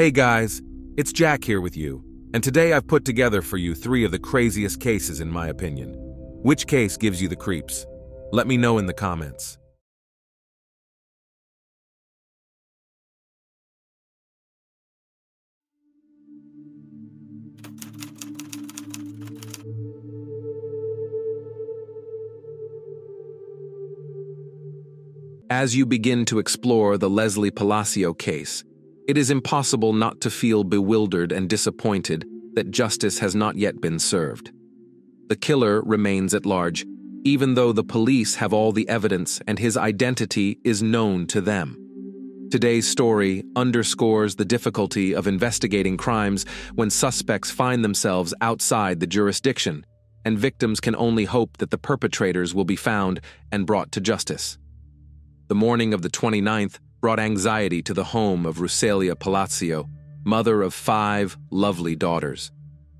Hey guys, it's Jack here with you, and today I've put together for you three of the craziest cases in my opinion. Which case gives you the creeps? Let me know in the comments. As you begin to explore the Leslie Palacio case, it is impossible not to feel bewildered and disappointed that justice has not yet been served. The killer remains at large, even though the police have all the evidence and his identity is known to them. Today's story underscores the difficulty of investigating crimes when suspects find themselves outside the jurisdiction, and victims can only hope that the perpetrators will be found and brought to justice. The morning of the 29th brought anxiety to the home of Rosalia Palacio, mother of five lovely daughters.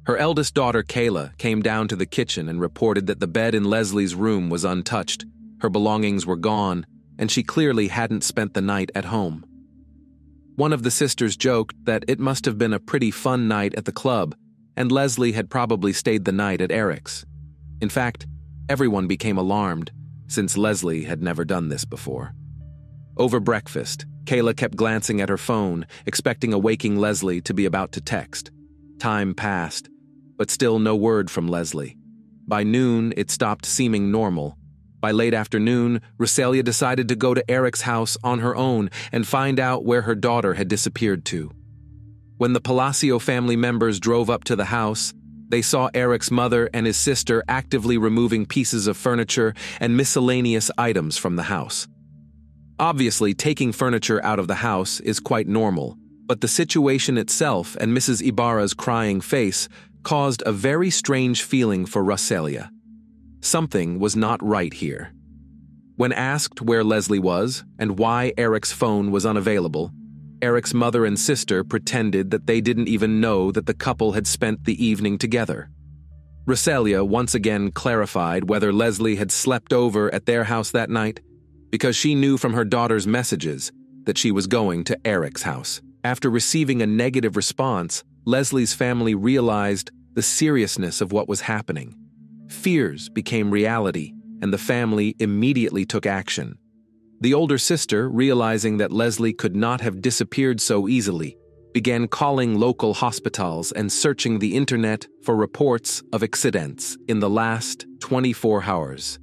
Her eldest daughter, Kayla, came down to the kitchen and reported that the bed in Leslie's room was untouched, her belongings were gone, and she clearly hadn't spent the night at home. One of the sisters joked that it must have been a pretty fun night at the club, and Leslie had probably stayed the night at Eric's. In fact, everyone became alarmed, since Leslie had never done this before. Over breakfast, Kayla kept glancing at her phone, expecting a waking Leslie to be about to text. Time passed, but still no word from Leslie. By noon, it stopped seeming normal. By late afternoon, Rosalia decided to go to Eric's house on her own and find out where her daughter had disappeared to. When the Palacio family members drove up to the house, they saw Eric's mother and his sister actively removing pieces of furniture and miscellaneous items from the house. Obviously, taking furniture out of the house is quite normal, but the situation itself and Mrs. Ibarra's crying face caused a very strange feeling for Rosalia. Something was not right here. When asked where Leslie was and why Eric's phone was unavailable, Eric's mother and sister pretended that they didn't even know that the couple had spent the evening together. Rosalia once again clarified whether Leslie had slept over at their house that night because she knew from her daughter's messages that she was going to Eric's house. After receiving a negative response, Leslie's family realized the seriousness of what was happening. Fears became reality, and the family immediately took action. The older sister, realizing that Leslie could not have disappeared so easily, began calling local hospitals and searching the internet for reports of accidents in the last 24 hours.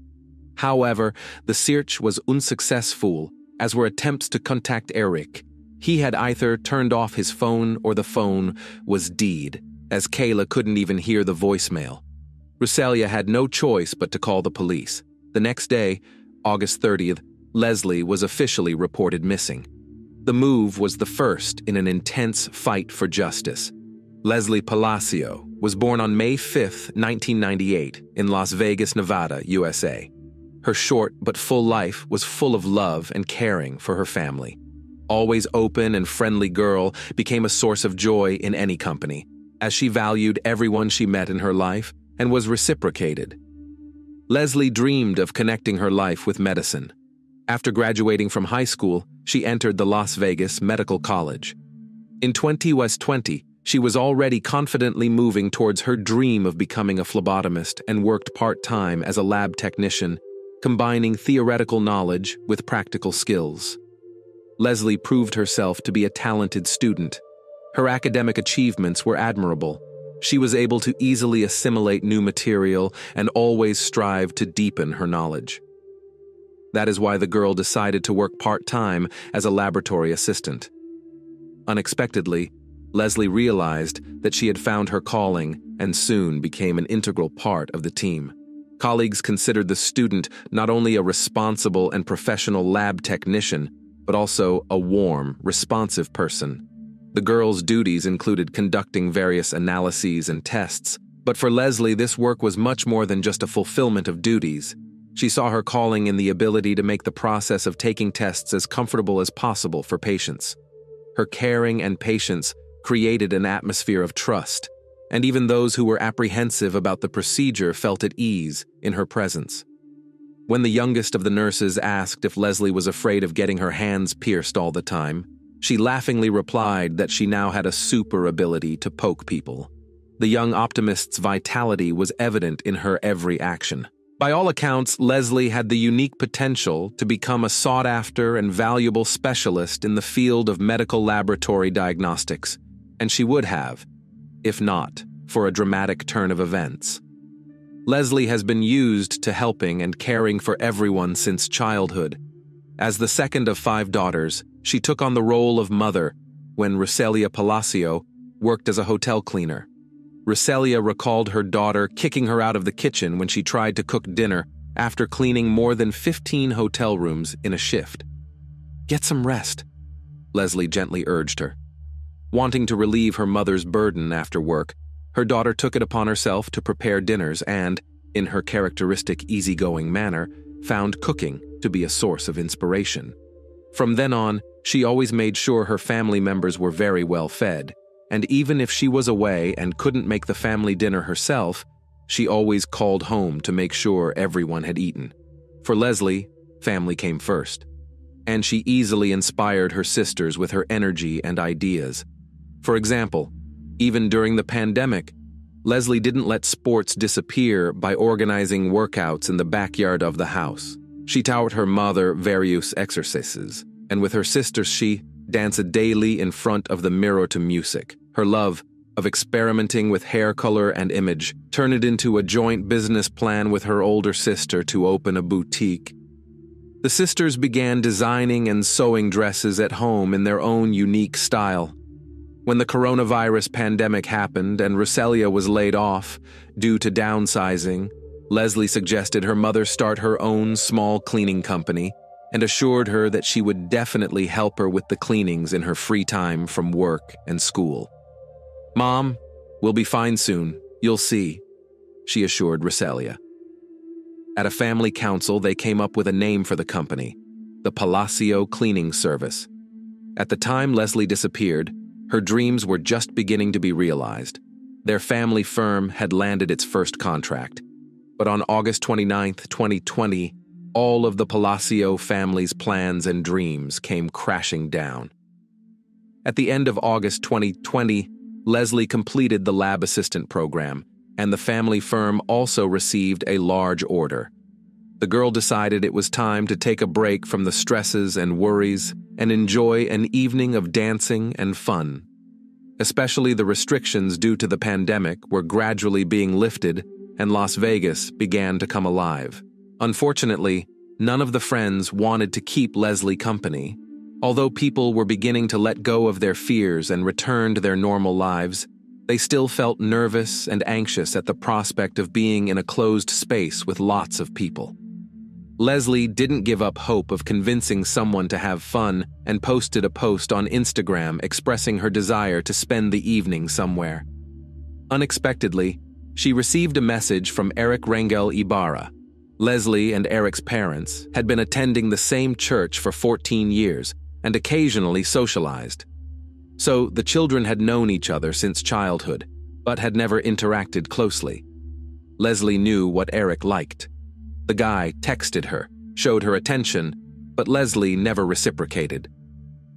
However, the search was unsuccessful, as were attempts to contact Eric. He had either turned off his phone or the phone was dead, as Kayla couldn't even hear the voicemail. Rosalia had no choice but to call the police. The next day, August 30th, Leslie was officially reported missing. The move was the first in an intense fight for justice. Leslie Palacio was born on May 5, 1998, in Las Vegas, Nevada, USA. Her short but full life was full of love and caring for her family. Always open and friendly girl became a source of joy in any company, as she valued everyone she met in her life and was reciprocated. Leslie dreamed of connecting her life with medicine. After graduating from high school, she entered the Las Vegas Medical College. In 20 West 20, she was already confidently moving towards her dream of becoming a phlebotomist and worked part time as a lab technician combining theoretical knowledge with practical skills. Leslie proved herself to be a talented student. Her academic achievements were admirable. She was able to easily assimilate new material and always strive to deepen her knowledge. That is why the girl decided to work part time as a laboratory assistant. Unexpectedly, Leslie realized that she had found her calling and soon became an integral part of the team. Colleagues considered the student not only a responsible and professional lab technician, but also a warm, responsive person. The girl's duties included conducting various analyses and tests, but for Leslie, this work was much more than just a fulfillment of duties. She saw her calling in the ability to make the process of taking tests as comfortable as possible for patients. Her caring and patience created an atmosphere of trust and even those who were apprehensive about the procedure felt at ease in her presence. When the youngest of the nurses asked if Leslie was afraid of getting her hands pierced all the time, She laughingly replied that she now had a super ability to poke people. The young optimist's vitality was evident in her every action. By all accounts, Leslie had the unique potential to become a sought after and valuable specialist in the field of medical laboratory diagnostics, and she would have, if not for a dramatic turn of events. Leslie has been used to helping and caring for everyone since childhood. As the second of five daughters, she took on the role of mother when Rosalia Palacio worked as a hotel cleaner. Rosalia recalled her daughter kicking her out of the kitchen when she tried to cook dinner after cleaning more than 15 hotel rooms in a shift. Get some rest, Leslie gently urged her. Wanting to relieve her mother's burden after work, her daughter took it upon herself to prepare dinners and, in her characteristic easygoing manner, found cooking to be a source of inspiration. From then on, she always made sure her family members were very well fed, and even if she was away and couldn't make the family dinner herself, she always called home to make sure everyone had eaten. For Leslie, family came first. And she easily inspired her sisters with her energy and ideas. For example, even during the pandemic, Leslie didn't let sports disappear by organizing workouts in the backyard of the house. She taught her mother various exercises, and with her sisters she, danced daily in front of the mirror to music. Her love of experimenting with hair color and image turned it into a joint business plan with her older sister to open a boutique. The sisters began designing and sewing dresses at home in their own unique style. When the coronavirus pandemic happened and Rosalia was laid off due to downsizing, Leslie suggested her mother start her own small cleaning company and assured her that she would definitely help her with the cleanings in her free time from work and school. Mom, we'll be fine soon, you'll see, she assured Rosalia. At a family council, they came up with a name for the company the Palacio Cleaning Service. At the time Leslie disappeared, her dreams were just beginning to be realized. Their family firm had landed its first contract. But on August 29, 2020, all of the Palacio family's plans and dreams came crashing down. At the end of August 2020, Leslie completed the lab assistant program, and the family firm also received a large order. The girl decided it was time to take a break from the stresses and worries and enjoy an evening of dancing and fun. Especially the restrictions due to the pandemic were gradually being lifted, and Las Vegas began to come alive. Unfortunately, none of the friends wanted to keep Leslie company. Although people were beginning to let go of their fears and return to their normal lives, they still felt nervous and anxious at the prospect of being in a closed space with lots of people. Leslie didn't give up hope of convincing someone to have fun and posted a post on Instagram expressing her desire to spend the evening somewhere. Unexpectedly, she received a message from Eric Rangel Ibarra, Leslie and Eric's parents had been attending the same church for 14 years and occasionally socialized. So the children had known each other since childhood, but had never interacted closely. Leslie knew what Eric liked. The guy texted her, showed her attention, but Leslie never reciprocated.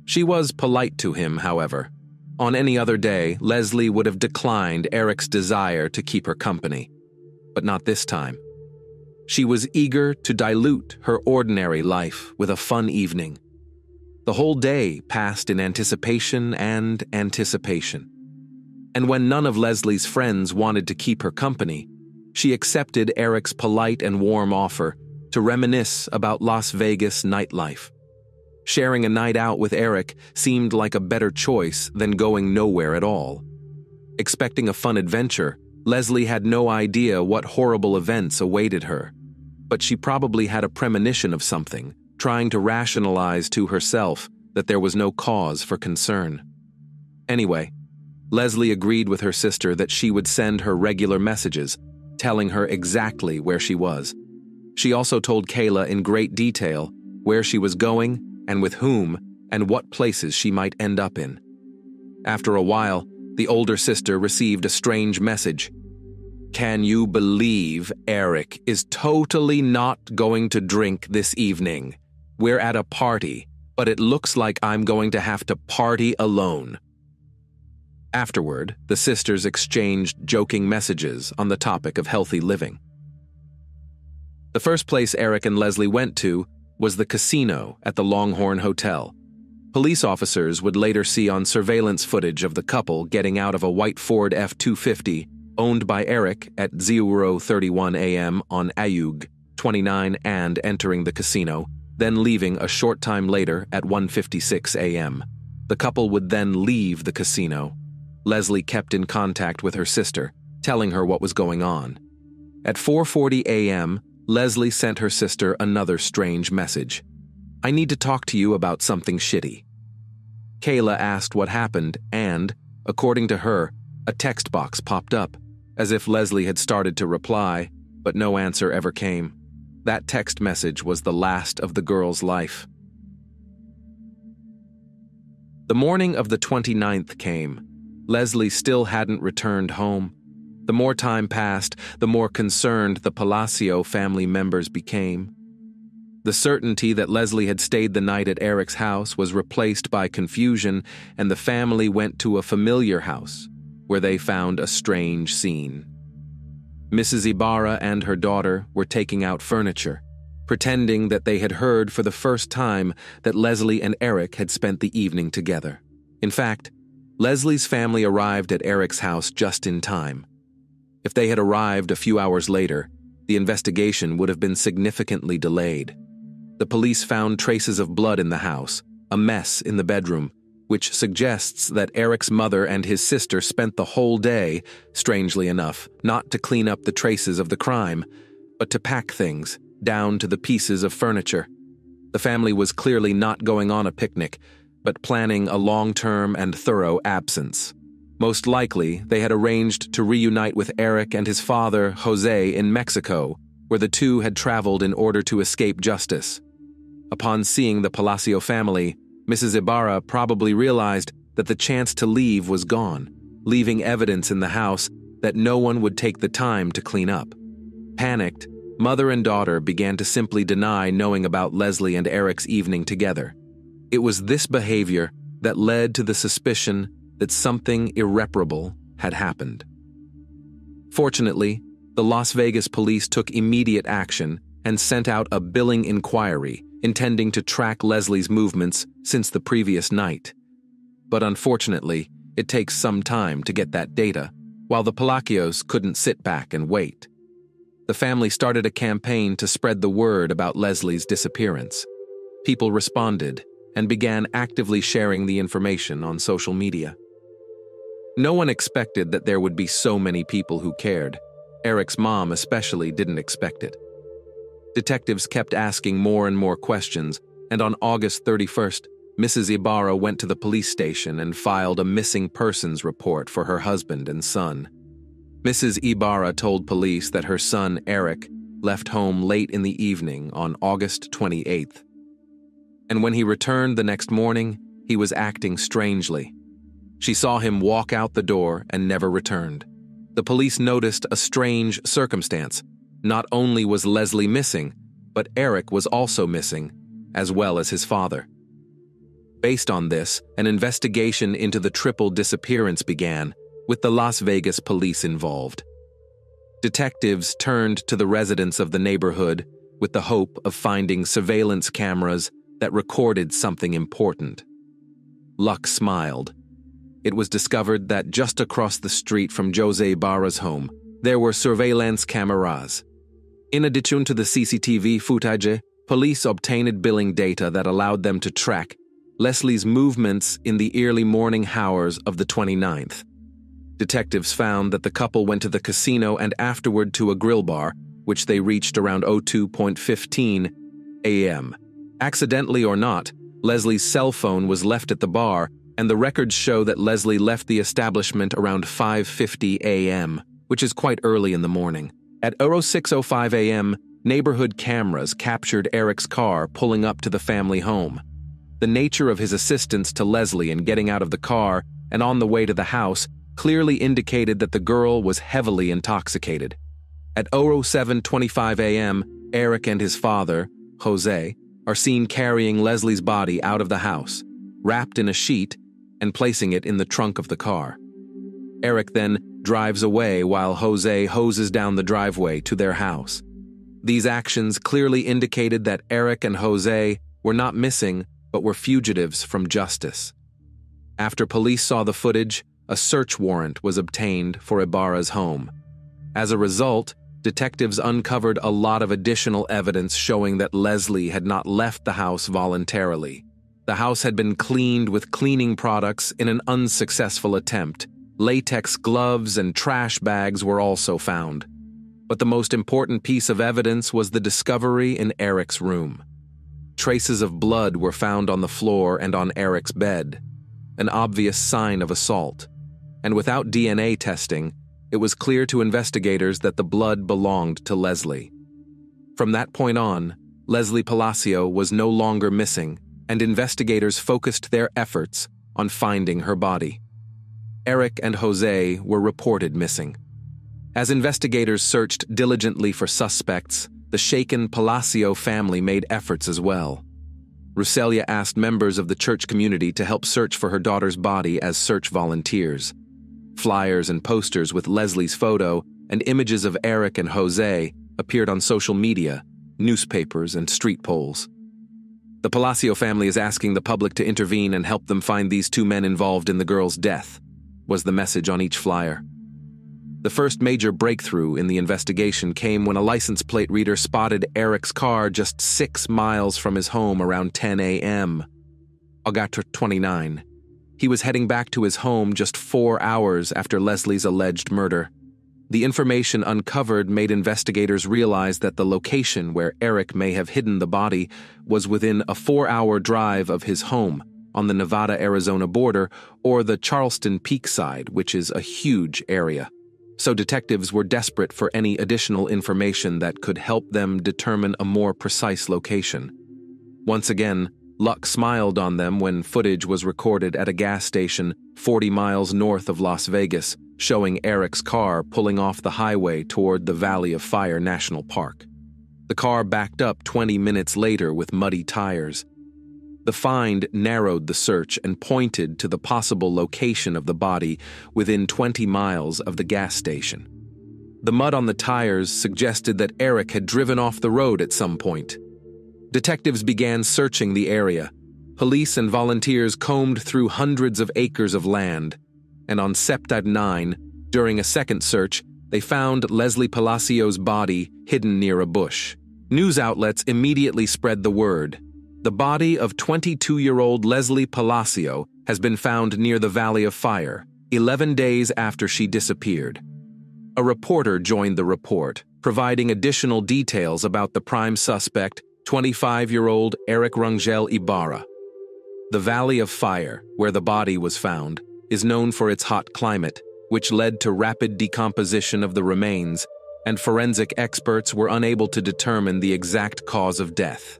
She was polite to him, however. On any other day, Leslie would have declined Eric's desire to keep her company. But not this time. She was eager to dilute her ordinary life with a fun evening. The whole day passed in anticipation and anticipation. And when none of Leslie's friends wanted to keep her company, she accepted Eric's polite and warm offer to reminisce about Las Vegas nightlife. Sharing a night out with Eric seemed like a better choice than going nowhere at all. Expecting a fun adventure, Leslie had no idea what horrible events awaited her but she probably had a premonition of something, trying to rationalize to herself that there was no cause for concern. Anyway, Leslie agreed with her sister that she would send her regular messages, telling her exactly where she was. She also told Kayla in great detail where she was going and with whom and what places she might end up in. After a while, the older sister received a strange message can you believe Eric is totally not going to drink this evening? We're at a party, but it looks like I'm going to have to party alone. Afterward, the sisters exchanged joking messages on the topic of healthy living. The first place Eric and Leslie went to was the casino at the Longhorn Hotel. Police officers would later see on surveillance footage of the couple getting out of a white Ford F 250 owned by Eric at 0:31 a.m. on Ayug 29 and entering the casino, then leaving a short time later at 1:56 a.m. The couple would then leave the casino Leslie kept in contact with her sister, telling her what was going on. At 4:40 a.m., Leslie sent her sister another strange message. I need to talk to you about something shitty. Kayla asked what happened, and, according to her, a text box popped up, as if Leslie had started to reply, but no answer ever came. That text message was the last of the girl's life. The morning of the 29th came, Leslie still hadn't returned home. The more time passed, the more concerned the Palacio family members became. The certainty that Leslie had stayed the night at Eric's house was replaced by confusion, and the family went to a familiar house, where they found a strange scene. Mrs. Ibarra and her daughter were taking out furniture, pretending that they had heard for the first time that Leslie and Eric had spent the evening together. In fact, Leslie's family arrived at Eric's house just in time. If they had arrived a few hours later, the investigation would have been significantly delayed. The police found traces of blood in the house, a mess in the bedroom, which suggests that Eric's mother and his sister spent the whole day, strangely enough, not to clean up the traces of the crime, but to pack things, down to the pieces of furniture. The family was clearly not going on a picnic, but planning a long term and thorough absence. Most likely, they had arranged to reunite with Eric and his father, Jose, in Mexico, where the two had traveled in order to escape justice. Upon seeing the Palacio family, Mrs. Ibarra probably realized that the chance to leave was gone, leaving evidence in the house that no one would take the time to clean up. Panicked, mother and daughter began to simply deny knowing about Leslie and Eric's evening together. It was this behavior that led to the suspicion that something irreparable had happened. Fortunately, the Las Vegas police took immediate action and sent out a billing inquiry intending to track Leslie's movements since the previous night. But unfortunately, it takes some time to get that data, while the Palacios couldn't sit back and wait. The family started a campaign to spread the word about Leslie's disappearance. People responded, and began actively sharing the information on social media. No one expected that there would be so many people who cared. Eric's mom especially didn't expect it. Detectives kept asking more and more questions, and on August 31st, Mrs. Ibarra went to the police station and filed a missing persons report for her husband and son. Mrs. Ibarra told police that her son, Eric, left home late in the evening on August 28th and when he returned the next morning, he was acting strangely. She saw him walk out the door and never returned. The police noticed a strange circumstance. Not only was Leslie missing, but Eric was also missing, as well as his father. Based on this, an investigation into the triple disappearance began, with the Las Vegas police involved. Detectives turned to the residents of the neighborhood with the hope of finding surveillance cameras that recorded something important. Luck smiled. It was discovered that just across the street from Jose Ibarra's home, there were surveillance cameras. In addition to the CCTV footage, police obtained billing data that allowed them to track Leslie's movements in the early morning hours of the 29th. Detectives found that the couple went to the casino and afterward to a grill bar, which they reached around 02.15 a.m. Accidentally or not, Leslie's cell phone was left at the bar, and the records show that Leslie left the establishment around 5:50 a.m., which is quite early in the morning. At 06:05 a.m., neighborhood cameras captured Eric's car pulling up to the family home. The nature of his assistance to Leslie in getting out of the car and on the way to the house clearly indicated that the girl was heavily intoxicated. At 07:25 a.m., Eric and his father, Jose, are seen carrying Leslie's body out of the house, wrapped in a sheet, and placing it in the trunk of the car. Eric then drives away while Jose hoses down the driveway to their house. These actions clearly indicated that Eric and Jose were not missing, but were fugitives from justice. After police saw the footage, a search warrant was obtained for Ibarra's home. As a result, detectives uncovered a lot of additional evidence showing that Leslie had not left the house voluntarily. The house had been cleaned with cleaning products in an unsuccessful attempt. Latex gloves and trash bags were also found. But the most important piece of evidence was the discovery in Eric's room. Traces of blood were found on the floor and on Eric's bed, an obvious sign of assault. And without DNA testing, it was clear to investigators that the blood belonged to Leslie. From that point on, Leslie Palacio was no longer missing, and investigators focused their efforts on finding her body. Eric and Jose were reported missing. As investigators searched diligently for suspects, the shaken Palacio family made efforts as well. Rosalia asked members of the church community to help search for her daughter's body as search volunteers. Flyers and posters with Leslie's photo and images of Eric and Jose appeared on social media, newspapers, and street poles. The Palacio family is asking the public to intervene and help them find these two men involved in the girl's death, was the message on each flyer. The first major breakthrough in the investigation came when a license plate reader spotted Eric's car just six miles from his home around 10 a.m. August 29. He was heading back to his home just four hours after Leslie's alleged murder. The information uncovered made investigators realize that the location where Eric may have hidden the body was within a four hour drive of his home on the Nevada Arizona border or the Charleston Peak side, which is a huge area. So detectives were desperate for any additional information that could help them determine a more precise location. Once again, Luck smiled on them when footage was recorded at a gas station 40 miles north of Las Vegas, showing Eric's car pulling off the highway toward the Valley of Fire National Park. The car backed up 20 minutes later with muddy tires. The find narrowed the search and pointed to the possible location of the body within 20 miles of the gas station. The mud on the tires suggested that Eric had driven off the road at some point. Detectives began searching the area. Police and volunteers combed through hundreds of acres of land, and on September 9, during a second search, they found Leslie Palacio's body hidden near a bush. News outlets immediately spread the word. The body of 22 year old Leslie Palacio has been found near the Valley of Fire, 11 days after she disappeared. A reporter joined the report, providing additional details about the prime suspect 25 year old Eric Rangel Ibarra. The Valley of Fire, where the body was found, is known for its hot climate, which led to rapid decomposition of the remains, and forensic experts were unable to determine the exact cause of death.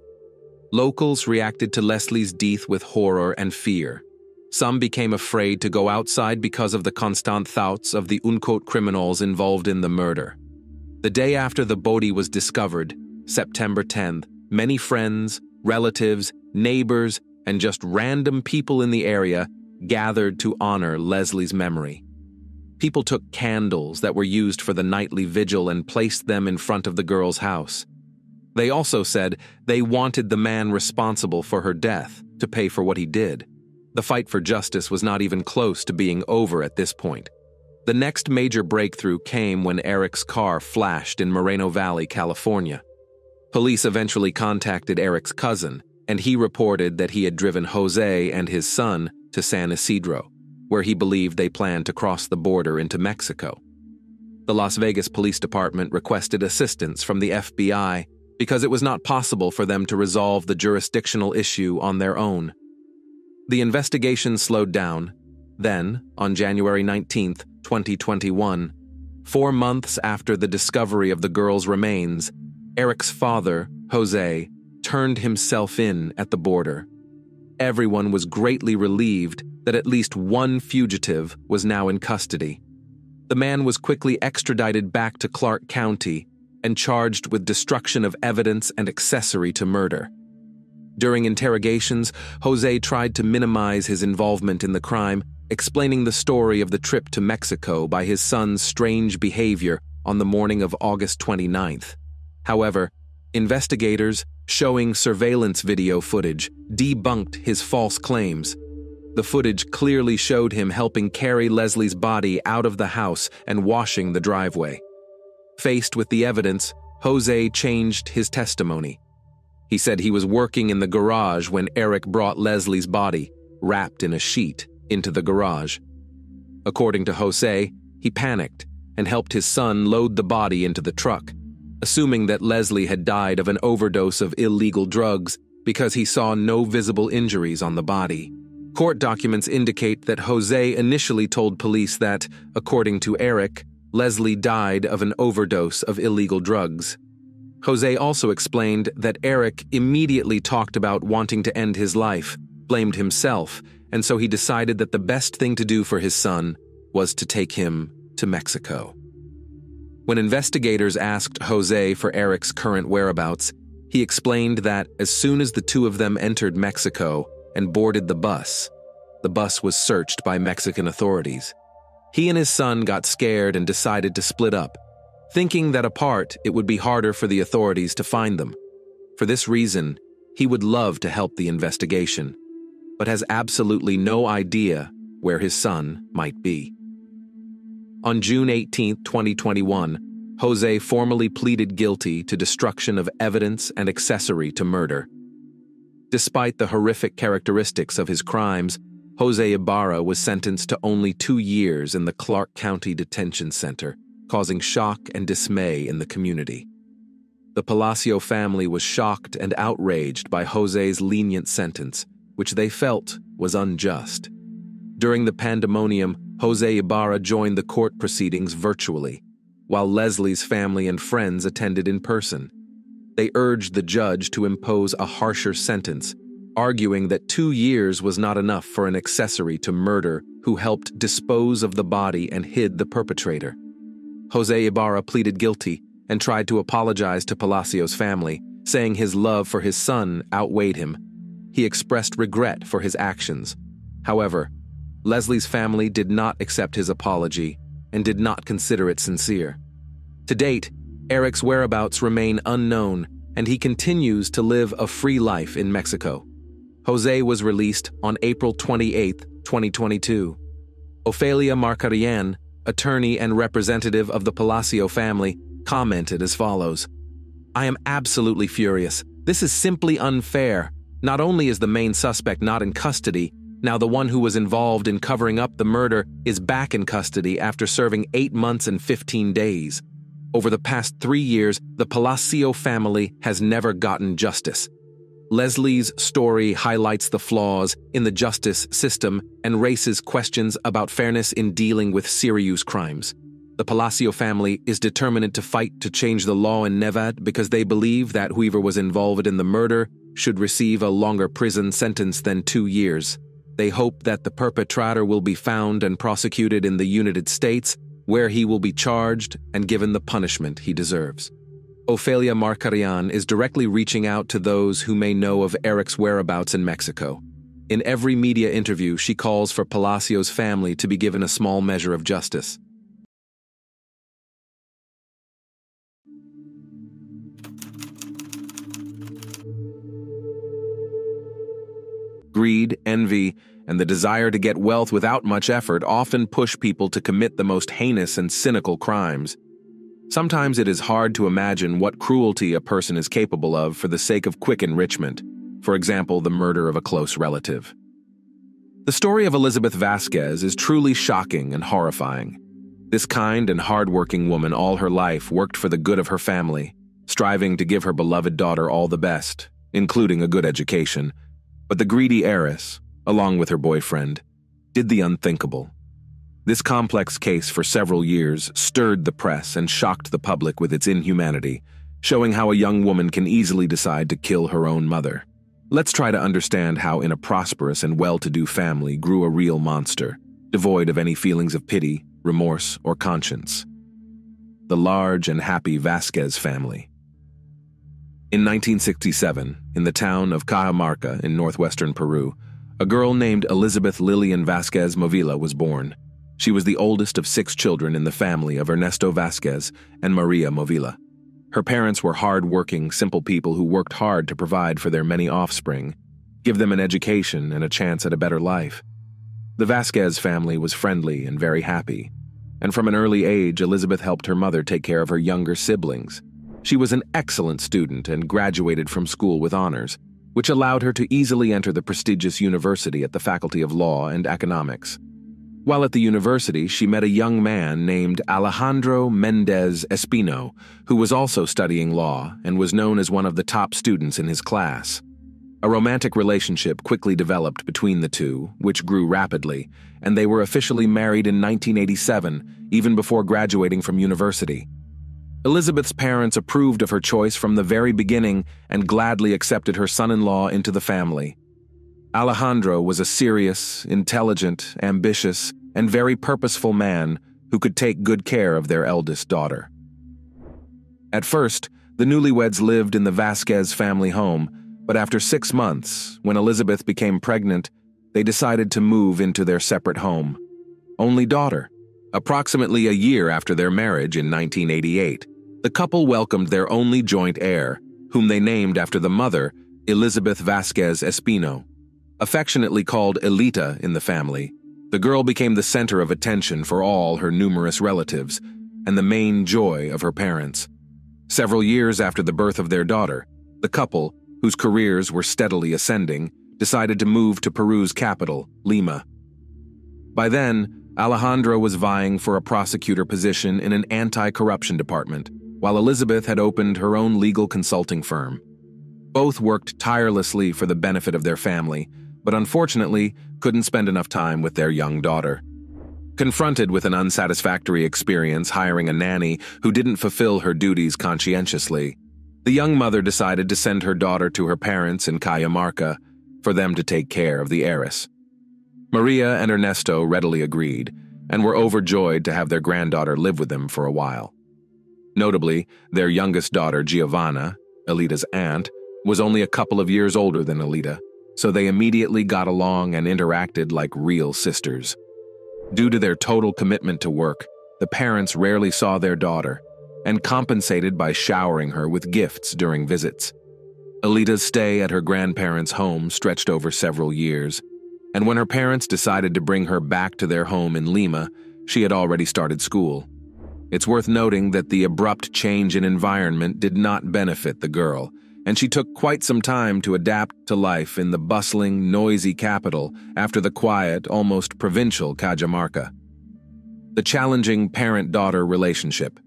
Locals reacted to Leslie's death with horror and fear. Some became afraid to go outside because of the constant thoughts of the unquote criminals involved in the murder. The day after the body was discovered, September 10th, Many friends, relatives, neighbors, and just random people in the area gathered to honor Leslie's memory. People took candles that were used for the nightly vigil and placed them in front of the girl's house. They also said they wanted the man responsible for her death to pay for what he did. The fight for justice was not even close to being over at this point. The next major breakthrough came when Eric's car flashed in Moreno Valley, California. Police eventually contacted Eric's cousin, and he reported that he had driven Jose and his son to San Isidro, where he believed they planned to cross the border into Mexico. The Las Vegas Police Department requested assistance from the FBI because it was not possible for them to resolve the jurisdictional issue on their own. The investigation slowed down. Then, on January 19, 2021, four months after the discovery of the girl's remains, Eric's father, Jose, turned himself in at the border. Everyone was greatly relieved that at least one fugitive was now in custody. The man was quickly extradited back to Clark County and charged with destruction of evidence and accessory to murder. During interrogations, Jose tried to minimize his involvement in the crime, explaining the story of the trip to Mexico by his son's strange behavior on the morning of August 29th. However, investigators, showing surveillance video footage, debunked his false claims. The footage clearly showed him helping carry Leslie's body out of the house and washing the driveway. Faced with the evidence, Jose changed his testimony. He said he was working in the garage when Eric brought Leslie's body, wrapped in a sheet, into the garage. According to Jose, he panicked and helped his son load the body into the truck, assuming that Leslie had died of an overdose of illegal drugs because he saw no visible injuries on the body. Court documents indicate that Jose initially told police that, according to Eric, Leslie died of an overdose of illegal drugs. Jose also explained that Eric immediately talked about wanting to end his life, blamed himself, and so he decided that the best thing to do for his son was to take him to Mexico. When investigators asked Jose for Eric's current whereabouts, he explained that as soon as the two of them entered Mexico and boarded the bus, the bus was searched by Mexican authorities. He and his son got scared and decided to split up thinking that apart it would be harder for the authorities to find them. For this reason, he would love to help the investigation, but has absolutely no idea where his son might be. On June 18, 2021, Jose formally pleaded guilty to destruction of evidence and accessory to murder. Despite the horrific characteristics of his crimes, Jose Ibarra was sentenced to only two years in the Clark County Detention Center causing shock and dismay in the community. The Palacio family was shocked and outraged by Jose's lenient sentence, which they felt was unjust. During the pandemonium, Jose Ibarra joined the court proceedings virtually, while Leslie's family and friends attended in person. They urged the judge to impose a harsher sentence, arguing that two years was not enough for an accessory to murder who helped dispose of the body and hid the perpetrator. Jose Ibarra pleaded guilty and tried to apologize to Palacio's family, saying his love for his son outweighed him. He expressed regret for his actions. However, Leslie's family did not accept his apology and did not consider it sincere. To date, Eric's whereabouts remain unknown, and he continues to live a free life in Mexico. Jose was released on April 28, 2022. Ofelia Markarian, attorney and representative of the Palacio family, commented as follows I am absolutely furious. This is simply unfair. Not only is the main suspect not in custody, now the one who was involved in covering up the murder is back in custody after serving eight months and 15 days. Over the past three years, the Palacio family has never gotten justice. Leslie's story highlights the flaws in the justice system and raises questions about fairness in dealing with serious crimes. The Palacio family is determined to fight to change the law in Nevada because they believe that whoever was involved in the murder should receive a longer prison sentence than two years. They hope that the perpetrator will be found and prosecuted in the United States, where he will be charged and given the punishment he deserves. Ofelia Markarian is directly reaching out to those who may know of Eric's whereabouts in Mexico. In every media interview, she calls for Palacio's family to be given a small measure of justice. Greed, envy, and the desire to get wealth without much effort often push people to commit the most heinous and cynical crimes. Sometimes it is hard to imagine what cruelty a person is capable of for the sake of quick enrichment, for example, the murder of a close relative. The story of Elizabeth Vasquez is truly shocking and horrifying. This kind and hardworking woman all her life worked for the good of her family, striving to give her beloved daughter all the best, including a good education. But the greedy heiress, along with her boyfriend, did the unthinkable this complex case for several years stirred the press and shocked the public with its inhumanity, showing how a young woman can easily decide to kill her own mother. Let's try to understand how in a prosperous and well-to-do family grew a real monster, devoid of any feelings of pity, remorse, or conscience. The large and happy Vasquez family. In 1967, in the town of Cajamarca in northwestern Peru, a girl named Elizabeth Lillian Vasquez Movila was born. She was the oldest of six children in the family of Ernesto Vasquez and Maria Movila. Her parents were hard-working, simple people who worked hard to provide for their many offspring, give them an education and a chance at a better life. The Vasquez family was friendly and very happy, and from an early age, Elizabeth helped her mother take care of her younger siblings. She was an excellent student and graduated from school with honors, which allowed her to easily enter the prestigious university at the Faculty of Law and Economics. While at the university, she met a young man named Alejandro Mendez Espino, who was also studying law and was known as one of the top students in his class. A romantic relationship quickly developed between the two, which grew rapidly, and they were officially married in 1987, even before graduating from university. Elizabeth's parents approved of her choice from the very beginning and gladly accepted her son in law into the family. Alejandro was a serious, intelligent, ambitious, and very purposeful man who could take good care of their eldest daughter. At first, the newlyweds lived in the Vasquez family home, but after six months, when Elizabeth became pregnant, they decided to move into their separate home. Only daughter. Approximately a year after their marriage in 1988, the couple welcomed their only joint heir, whom they named after the mother, Elizabeth Vasquez Espino. Affectionately called Elita in the family, the girl became the center of attention for all her numerous relatives and the main joy of her parents. Several years after the birth of their daughter, the couple, whose careers were steadily ascending, decided to move to Peru's capital, Lima. By then, Alejandro was vying for a prosecutor position in an anti corruption department, while Elizabeth had opened her own legal consulting firm. Both worked tirelessly for the benefit of their family, but unfortunately couldn't spend enough time with their young daughter. Confronted with an unsatisfactory experience hiring a nanny who didn't fulfill her duties conscientiously, the young mother decided to send her daughter to her parents in Cajamarca for them to take care of the heiress. Maria and Ernesto readily agreed and were overjoyed to have their granddaughter live with them for a while. Notably, their youngest daughter, Giovanna, Elita's aunt, was only a couple of years older than Elita, so they immediately got along and interacted like real sisters. Due to their total commitment to work, the parents rarely saw their daughter and compensated by showering her with gifts during visits. Elita's stay at her grandparents' home stretched over several years, and when her parents decided to bring her back to their home in Lima, she had already started school. It's worth noting that the abrupt change in environment did not benefit the girl, and she took quite some time to adapt to life in the bustling, noisy capital after the quiet, almost provincial Cajamarca. The challenging parent-daughter relationship.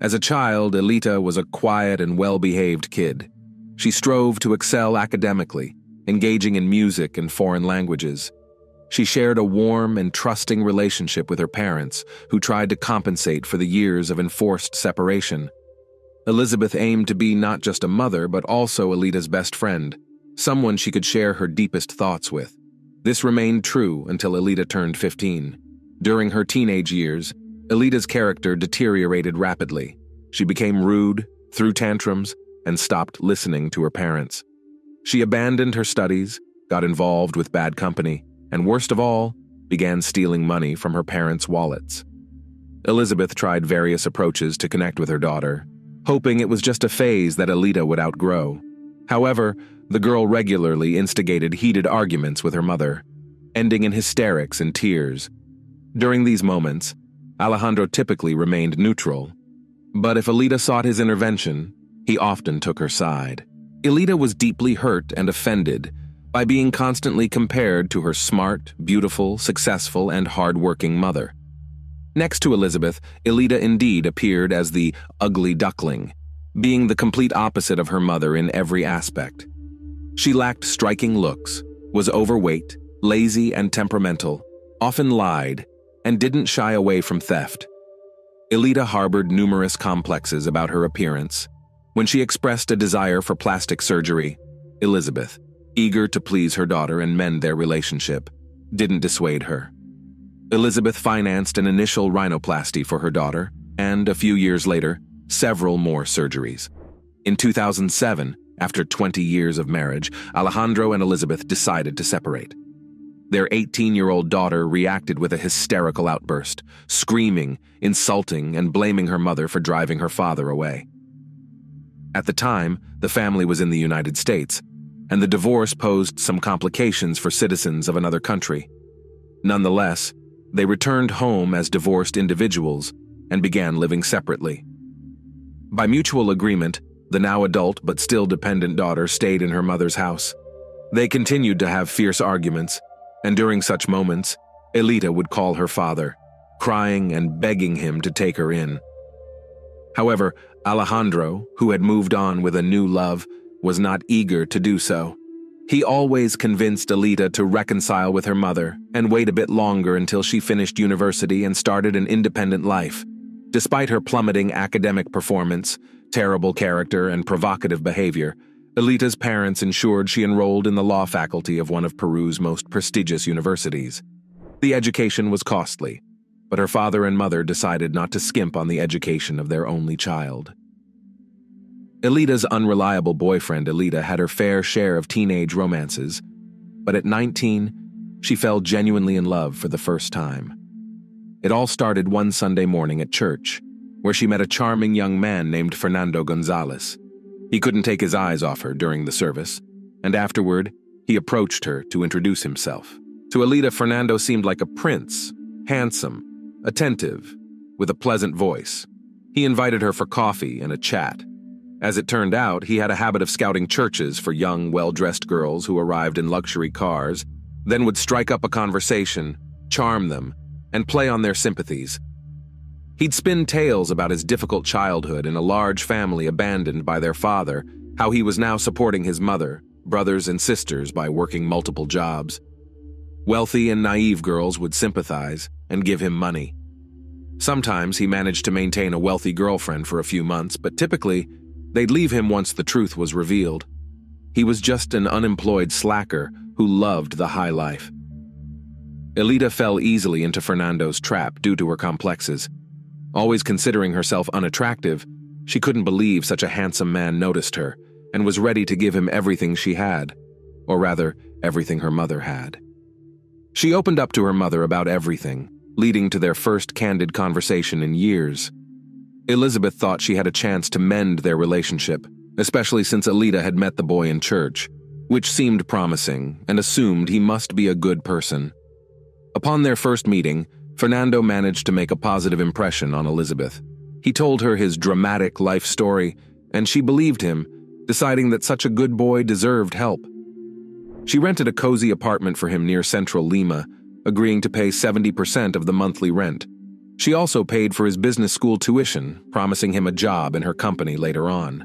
As a child, Elita was a quiet and well-behaved kid. She strove to excel academically, engaging in music and foreign languages. She shared a warm and trusting relationship with her parents, who tried to compensate for the years of enforced separation. Elizabeth aimed to be not just a mother, but also Elita's best friend, someone she could share her deepest thoughts with. This remained true until Elita turned 15. During her teenage years, Elita's character deteriorated rapidly. She became rude, threw tantrums, and stopped listening to her parents. She abandoned her studies, got involved with bad company, and worst of all, began stealing money from her parents' wallets. Elizabeth tried various approaches to connect with her daughter, hoping it was just a phase that Elita would outgrow. However, the girl regularly instigated heated arguments with her mother, ending in hysterics and tears. During these moments, Alejandro typically remained neutral, but if Elita sought his intervention, he often took her side. Elita was deeply hurt and offended by being constantly compared to her smart, beautiful, successful, and hard-working mother. Next to Elizabeth, Elita indeed appeared as the ugly duckling, being the complete opposite of her mother in every aspect. She lacked striking looks, was overweight, lazy and temperamental, often lied, and didn't shy away from theft. Elita harbored numerous complexes about her appearance. When she expressed a desire for plastic surgery, Elizabeth, eager to please her daughter and mend their relationship, didn't dissuade her. Elizabeth financed an initial rhinoplasty for her daughter, and a few years later, several more surgeries. In 2007, after 20 years of marriage, Alejandro and Elizabeth decided to separate. Their 18 year old daughter reacted with a hysterical outburst, screaming, insulting, and blaming her mother for driving her father away. At the time, the family was in the United States, and the divorce posed some complications for citizens of another country. Nonetheless, they returned home as divorced individuals and began living separately. By mutual agreement, the now adult but still dependent daughter stayed in her mother's house. They continued to have fierce arguments, and during such moments, Elita would call her father, crying and begging him to take her in. However, Alejandro, who had moved on with a new love, was not eager to do so. He always convinced Elita to reconcile with her mother and wait a bit longer until she finished university and started an independent life. Despite her plummeting academic performance, terrible character, and provocative behavior, Elita's parents ensured she enrolled in the law faculty of one of Peru's most prestigious universities. The education was costly, but her father and mother decided not to skimp on the education of their only child. Elita's unreliable boyfriend, Elita, had her fair share of teenage romances, but at 19, she fell genuinely in love for the first time. It all started one Sunday morning at church, where she met a charming young man named Fernando Gonzalez. He couldn't take his eyes off her during the service, and afterward, he approached her to introduce himself. To Elita, Fernando seemed like a prince, handsome, attentive, with a pleasant voice. He invited her for coffee and a chat. As it turned out, he had a habit of scouting churches for young, well dressed girls who arrived in luxury cars, then would strike up a conversation, charm them, and play on their sympathies. He'd spin tales about his difficult childhood in a large family abandoned by their father, how he was now supporting his mother, brothers, and sisters by working multiple jobs. Wealthy and naive girls would sympathize and give him money. Sometimes he managed to maintain a wealthy girlfriend for a few months, but typically, They'd leave him once the truth was revealed. He was just an unemployed slacker who loved the high life. Elita fell easily into Fernando's trap due to her complexes. Always considering herself unattractive, she couldn't believe such a handsome man noticed her and was ready to give him everything she had, or rather, everything her mother had. She opened up to her mother about everything, leading to their first candid conversation in years. Elizabeth thought she had a chance to mend their relationship, especially since Elita had met the boy in church, which seemed promising and assumed he must be a good person. Upon their first meeting, Fernando managed to make a positive impression on Elizabeth. He told her his dramatic life story, and she believed him, deciding that such a good boy deserved help. She rented a cozy apartment for him near central Lima, agreeing to pay 70% of the monthly rent. She also paid for his business school tuition, promising him a job in her company later on.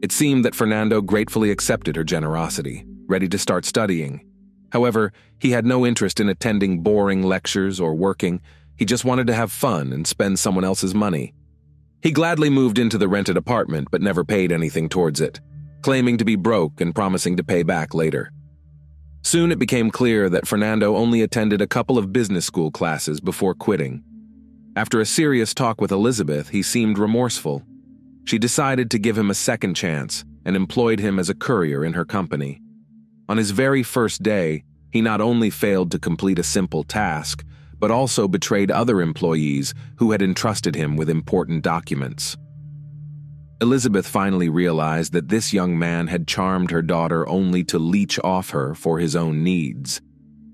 It seemed that Fernando gratefully accepted her generosity, ready to start studying. However, he had no interest in attending boring lectures or working. He just wanted to have fun and spend someone else's money. He gladly moved into the rented apartment but never paid anything towards it, claiming to be broke and promising to pay back later. Soon it became clear that Fernando only attended a couple of business school classes before quitting. After a serious talk with Elizabeth, he seemed remorseful. She decided to give him a second chance and employed him as a courier in her company. On his very first day, he not only failed to complete a simple task, but also betrayed other employees who had entrusted him with important documents. Elizabeth finally realized that this young man had charmed her daughter only to leech off her for his own needs.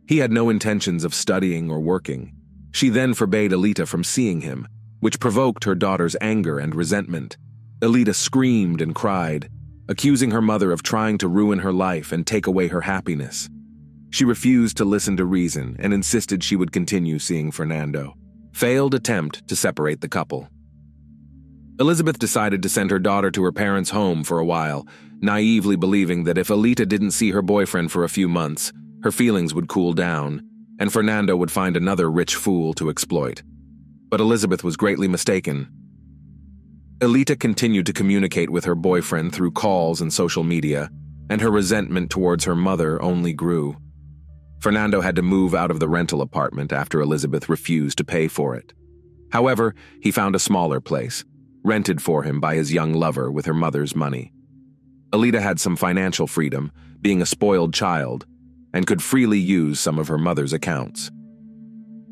He had no intentions of studying or working. She then forbade Elita from seeing him, which provoked her daughter's anger and resentment. Elita screamed and cried, accusing her mother of trying to ruin her life and take away her happiness. She refused to listen to reason and insisted she would continue seeing Fernando. Failed attempt to separate the couple. Elizabeth decided to send her daughter to her parents' home for a while, naively believing that if Elita didn't see her boyfriend for a few months, her feelings would cool down and Fernando would find another rich fool to exploit. But Elizabeth was greatly mistaken. Elita continued to communicate with her boyfriend through calls and social media, and her resentment towards her mother only grew. Fernando had to move out of the rental apartment after Elizabeth refused to pay for it. However, he found a smaller place, rented for him by his young lover with her mother's money. Elita had some financial freedom, being a spoiled child, and could freely use some of her mother's accounts.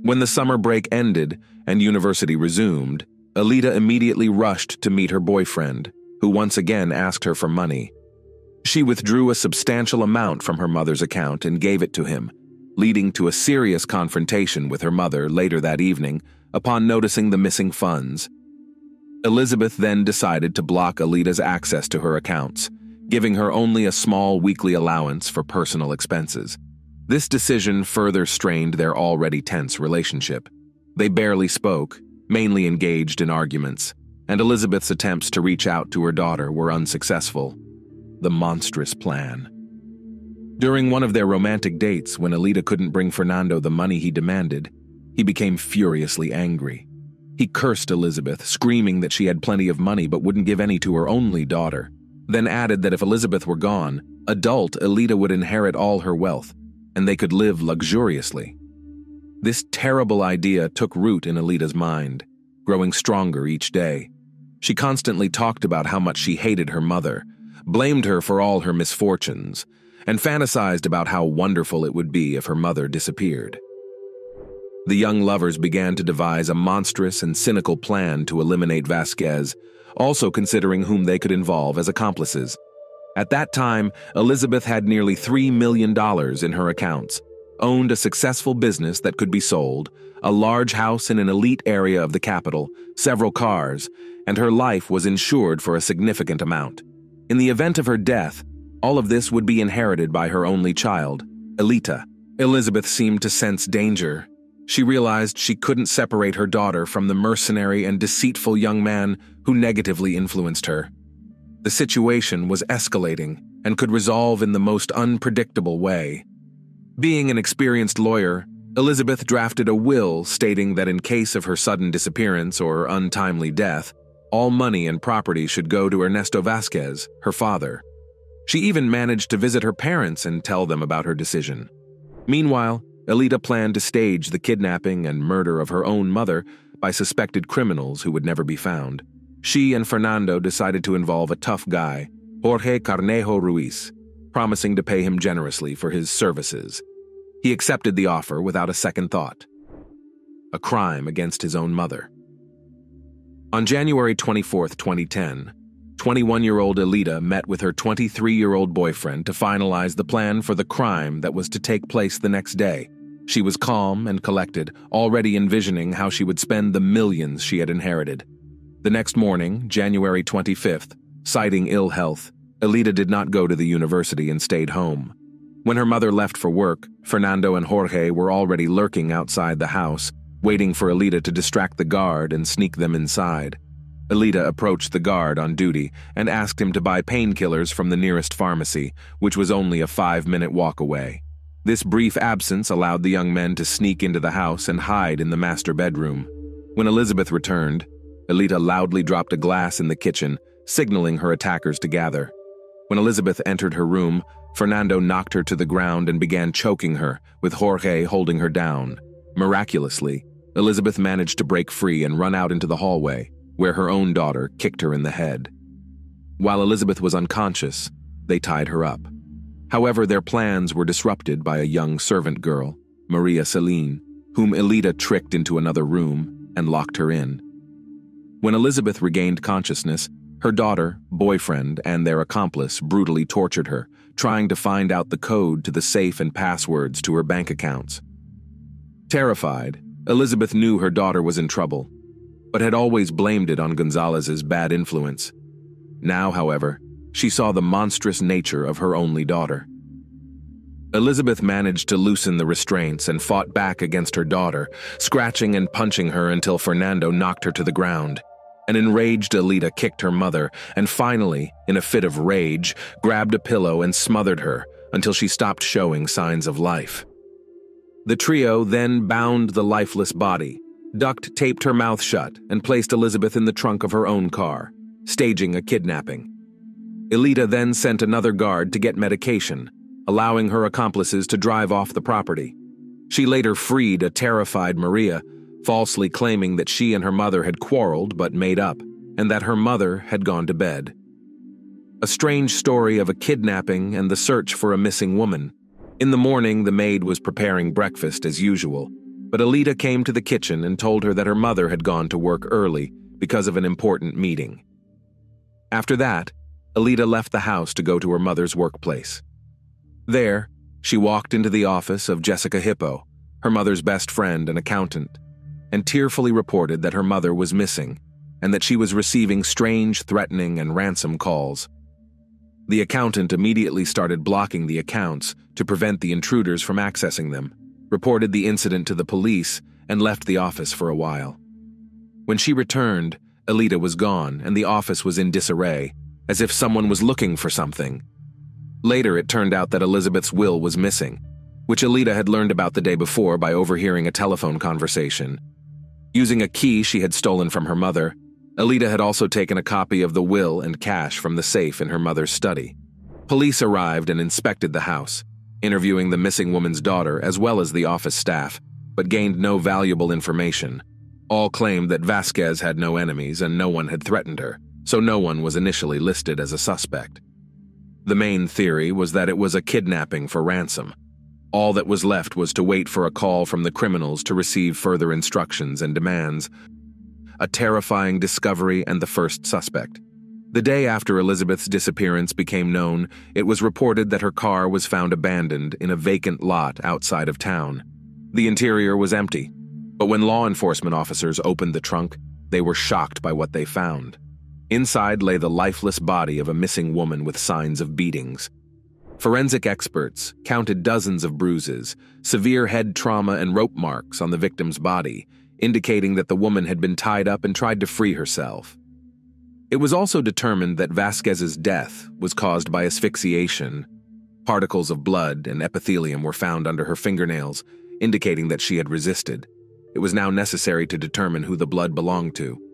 When the summer break ended and university resumed, Elita immediately rushed to meet her boyfriend, who once again asked her for money. She withdrew a substantial amount from her mother's account and gave it to him, leading to a serious confrontation with her mother later that evening upon noticing the missing funds. Elizabeth then decided to block Elita's access to her accounts, giving her only a small weekly allowance for personal expenses. This decision further strained their already tense relationship. They barely spoke, mainly engaged in arguments, and Elizabeth's attempts to reach out to her daughter were unsuccessful. The monstrous plan. During one of their romantic dates, when Elita couldn't bring Fernando the money he demanded, he became furiously angry. He cursed Elizabeth, screaming that she had plenty of money but wouldn't give any to her only daughter, then added that if Elizabeth were gone, adult Elita would inherit all her wealth, and they could live luxuriously. This terrible idea took root in Elita's mind, growing stronger each day. She constantly talked about how much she hated her mother, blamed her for all her misfortunes, and fantasized about how wonderful it would be if her mother disappeared. The young lovers began to devise a monstrous and cynical plan to eliminate Vasquez, also considering whom they could involve as accomplices. At that time, Elizabeth had nearly $3 million in her accounts, owned a successful business that could be sold, a large house in an elite area of the capital, several cars, and her life was insured for a significant amount. In the event of her death, all of this would be inherited by her only child, Elita. Elizabeth seemed to sense danger. She realized she couldn't separate her daughter from the mercenary and deceitful young man who negatively influenced her. The situation was escalating and could resolve in the most unpredictable way. Being an experienced lawyer, Elizabeth drafted a will stating that in case of her sudden disappearance or untimely death, all money and property should go to Ernesto Vasquez, her father. She even managed to visit her parents and tell them about her decision. Meanwhile, Elita planned to stage the kidnapping and murder of her own mother by suspected criminals who would never be found. She and Fernando decided to involve a tough guy, Jorge Cornejo Ruiz, promising to pay him generously for his services. He accepted the offer without a second thought. A crime against his own mother. On January 24, 2010, 21 year old Elita met with her 23 year old boyfriend to finalize the plan for the crime that was to take place the next day. She was calm and collected, already envisioning how she would spend the millions she had inherited. The next morning, January 25th, citing ill health, Elita did not go to the university and stayed home. When her mother left for work, Fernando and Jorge were already lurking outside the house, waiting for Elita to distract the guard and sneak them inside. Elita approached the guard on duty and asked him to buy painkillers from the nearest pharmacy, which was only a five minute walk away. This brief absence allowed the young men to sneak into the house and hide in the master bedroom. When Elizabeth returned, Elita loudly dropped a glass in the kitchen, signaling her attackers to gather. When Elizabeth entered her room, Fernando knocked her to the ground and began choking her, with Jorge holding her down. Miraculously, Elizabeth managed to break free and run out into the hallway where her own daughter kicked her in the head. While Elizabeth was unconscious, they tied her up. However, their plans were disrupted by a young servant girl, Maria Celine, whom Elita tricked into another room and locked her in. When Elizabeth regained consciousness, her daughter, boyfriend, and their accomplice brutally tortured her, trying to find out the code to the safe and passwords to her bank accounts. Terrified, Elizabeth knew her daughter was in trouble but had always blamed it on Gonzalez's bad influence. Now, however, she saw the monstrous nature of her only daughter. Elizabeth managed to loosen the restraints and fought back against her daughter, scratching and punching her until Fernando knocked her to the ground. An enraged Elita kicked her mother and finally, in a fit of rage, grabbed a pillow and smothered her until she stopped showing signs of life. The trio then bound the lifeless body Duct taped her mouth shut and placed Elizabeth in the trunk of her own car, staging a kidnapping. Elita then sent another guard to get medication, allowing her accomplices to drive off the property. She later freed a terrified Maria, falsely claiming that she and her mother had quarreled but made up, and that her mother had gone to bed. A strange story of a kidnapping and the search for a missing woman. In the morning, the maid was preparing breakfast as usual, but Elita came to the kitchen and told her that her mother had gone to work early because of an important meeting. After that, Elita left the house to go to her mother's workplace. There, she walked into the office of Jessica Hippo, her mother's best friend and accountant, and tearfully reported that her mother was missing and that she was receiving strange, threatening, and ransom calls. The accountant immediately started blocking the accounts to prevent the intruders from accessing them, reported the incident to the police, and left the office for a while. When she returned, Elita was gone and the office was in disarray, as if someone was looking for something. Later, it turned out that Elizabeth's will was missing, which Elita had learned about the day before by overhearing a telephone conversation. Using a key she had stolen from her mother, Elita had also taken a copy of the will and cash from the safe in her mother's study. Police arrived and inspected the house, interviewing the missing woman's daughter as well as the office staff, but gained no valuable information. All claimed that Vasquez had no enemies and no one had threatened her, so no one was initially listed as a suspect. The main theory was that it was a kidnapping for ransom. All that was left was to wait for a call from the criminals to receive further instructions and demands, a terrifying discovery and the first suspect. The day after Elizabeth's disappearance became known, it was reported that her car was found abandoned in a vacant lot outside of town. The interior was empty, but when law enforcement officers opened the trunk, they were shocked by what they found. Inside lay the lifeless body of a missing woman with signs of beatings. Forensic experts counted dozens of bruises, severe head trauma, and rope marks on the victim's body, indicating that the woman had been tied up and tried to free herself. It was also determined that Vasquez's death was caused by asphyxiation. Particles of blood and epithelium were found under her fingernails, indicating that she had resisted. It was now necessary to determine who the blood belonged to.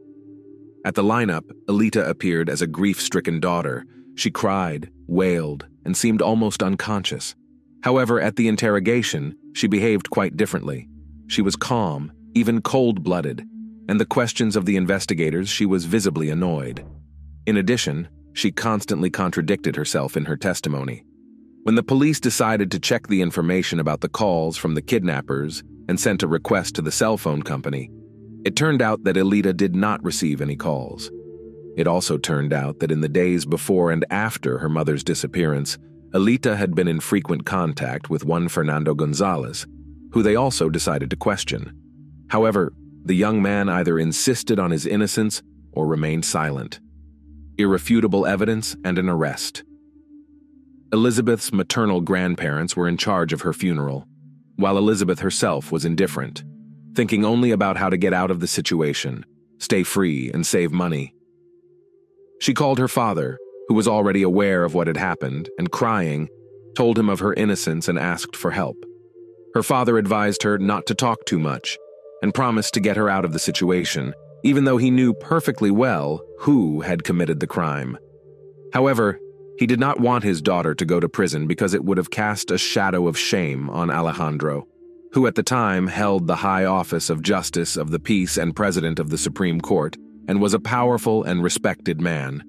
At the lineup, Elita appeared as a grief stricken daughter. She cried, wailed, and seemed almost unconscious. However, at the interrogation, she behaved quite differently. She was calm even cold blooded, and the questions of the investigators, she was visibly annoyed. In addition, she constantly contradicted herself in her testimony. When the police decided to check the information about the calls from the kidnappers and sent a request to the cell phone company, it turned out that Elita did not receive any calls. It also turned out that in the days before and after her mother's disappearance, Elita had been in frequent contact with one Fernando Gonzalez, who they also decided to question. However, the young man either insisted on his innocence or remained silent. Irrefutable evidence and an arrest. Elizabeth's maternal grandparents were in charge of her funeral, while Elizabeth herself was indifferent, thinking only about how to get out of the situation, stay free, and save money. She called her father, who was already aware of what had happened, and crying, told him of her innocence and asked for help. Her father advised her not to talk too much and promised to get her out of the situation, even though he knew perfectly well who had committed the crime. However, he did not want his daughter to go to prison because it would have cast a shadow of shame on Alejandro, who at the time held the high office of Justice of the Peace and President of the Supreme Court and was a powerful and respected man.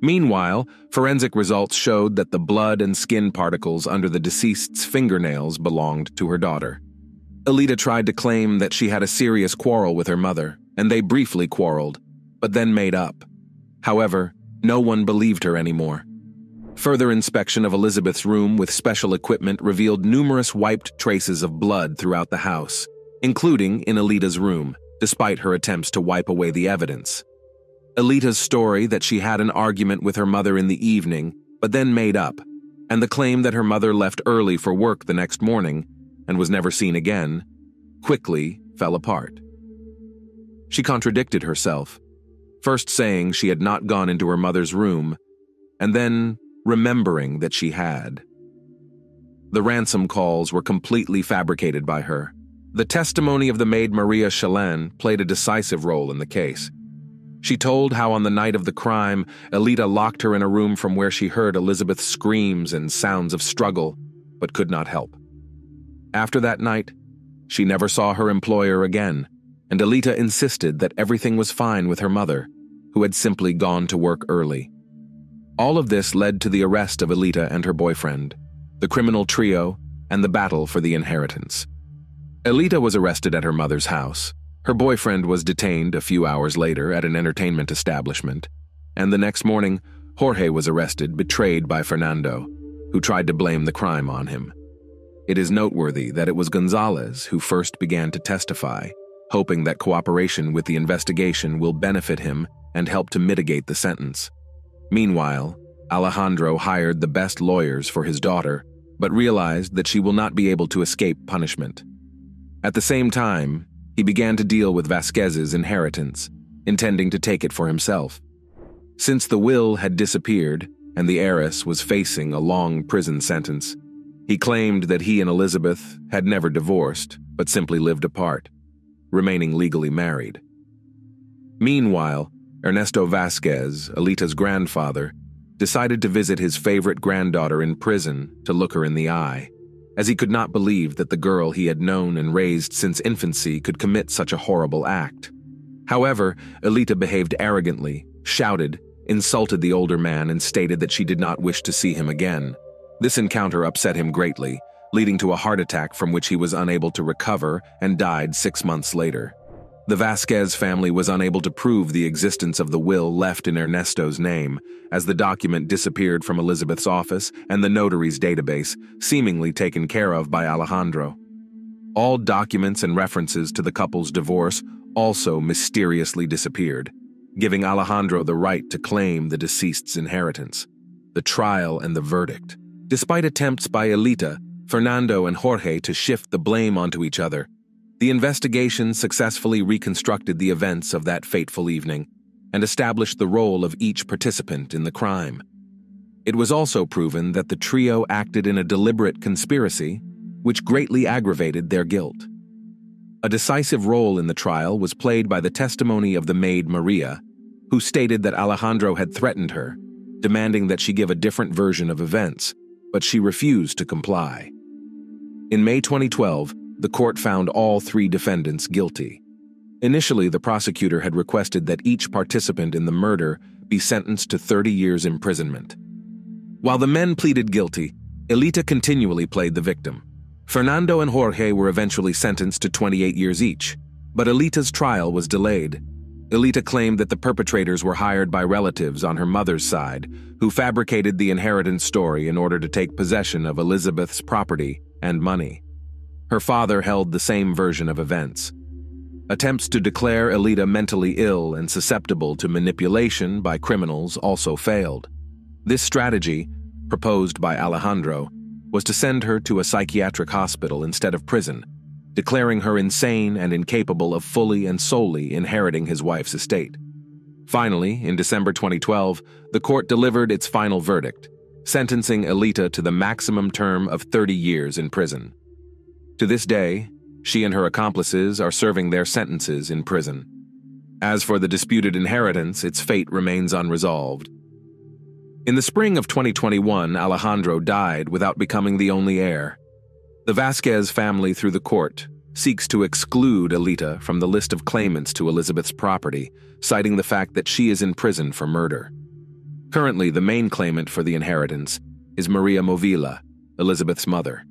Meanwhile, forensic results showed that the blood and skin particles under the deceased's fingernails belonged to her daughter. Elita tried to claim that she had a serious quarrel with her mother, and they briefly quarreled, but then made up. However, no one believed her anymore. Further inspection of Elizabeth's room with special equipment revealed numerous wiped traces of blood throughout the house, including in Elita's room, despite her attempts to wipe away the evidence. Elita's story that she had an argument with her mother in the evening, but then made up, and the claim that her mother left early for work the next morning and was never seen again, quickly fell apart. She contradicted herself, first saying she had not gone into her mother's room, and then remembering that she had. The ransom calls were completely fabricated by her. The testimony of the maid Maria Chalin played a decisive role in the case. She told how on the night of the crime, Elita locked her in a room from where she heard Elizabeth's screams and sounds of struggle, but could not help. After that night, she never saw her employer again, and Elita insisted that everything was fine with her mother, who had simply gone to work early. All of this led to the arrest of Elita and her boyfriend, the criminal trio, and the battle for the inheritance. Elita was arrested at her mother's house. Her boyfriend was detained a few hours later at an entertainment establishment. And the next morning, Jorge was arrested, betrayed by Fernando, who tried to blame the crime on him. It is noteworthy that it was Gonzalez who first began to testify, hoping that cooperation with the investigation will benefit him and help to mitigate the sentence. Meanwhile, Alejandro hired the best lawyers for his daughter, but realized that she will not be able to escape punishment. At the same time, he began to deal with Vasquez's inheritance, intending to take it for himself. Since the will had disappeared and the heiress was facing a long prison sentence, he claimed that he and Elizabeth had never divorced, but simply lived apart, remaining legally married. Meanwhile, Ernesto Vasquez, Elita's grandfather, decided to visit his favorite granddaughter in prison to look her in the eye, as he could not believe that the girl he had known and raised since infancy could commit such a horrible act. However, Elita behaved arrogantly, shouted, insulted the older man, and stated that she did not wish to see him again. This encounter upset him greatly, leading to a heart attack from which he was unable to recover and died six months later. The Vasquez family was unable to prove the existence of the will left in Ernesto's name, as the document disappeared from Elizabeth's office and the notary's database, seemingly taken care of by Alejandro. All documents and references to the couple's divorce also mysteriously disappeared, giving Alejandro the right to claim the deceased's inheritance. The trial and the verdict. Despite attempts by Elita, Fernando, and Jorge to shift the blame onto each other, the investigation successfully reconstructed the events of that fateful evening and established the role of each participant in the crime. It was also proven that the trio acted in a deliberate conspiracy, which greatly aggravated their guilt. A decisive role in the trial was played by the testimony of the maid Maria, who stated that Alejandro had threatened her, demanding that she give a different version of events, but she refused to comply. In May 2012, the court found all three defendants guilty. Initially, the prosecutor had requested that each participant in the murder be sentenced to 30 years imprisonment. While the men pleaded guilty, Elita continually played the victim. Fernando and Jorge were eventually sentenced to 28 years each, but Elita's trial was delayed. Elita claimed that the perpetrators were hired by relatives on her mother's side, who fabricated the inheritance story in order to take possession of Elizabeth's property and money. Her father held the same version of events. Attempts to declare Elita mentally ill and susceptible to manipulation by criminals also failed. This strategy, proposed by Alejandro, was to send her to a psychiatric hospital instead of prison, declaring her insane and incapable of fully and solely inheriting his wife's estate. Finally, in December 2012, the court delivered its final verdict, sentencing Elita to the maximum term of 30 years in prison. To this day, she and her accomplices are serving their sentences in prison. As for the disputed inheritance, its fate remains unresolved. In the spring of 2021, Alejandro died without becoming the only heir. The Vasquez family, through the court, seeks to exclude Elita from the list of claimants to Elizabeth's property, citing the fact that she is in prison for murder. Currently, the main claimant for the inheritance is Maria Movila, Elizabeth's mother.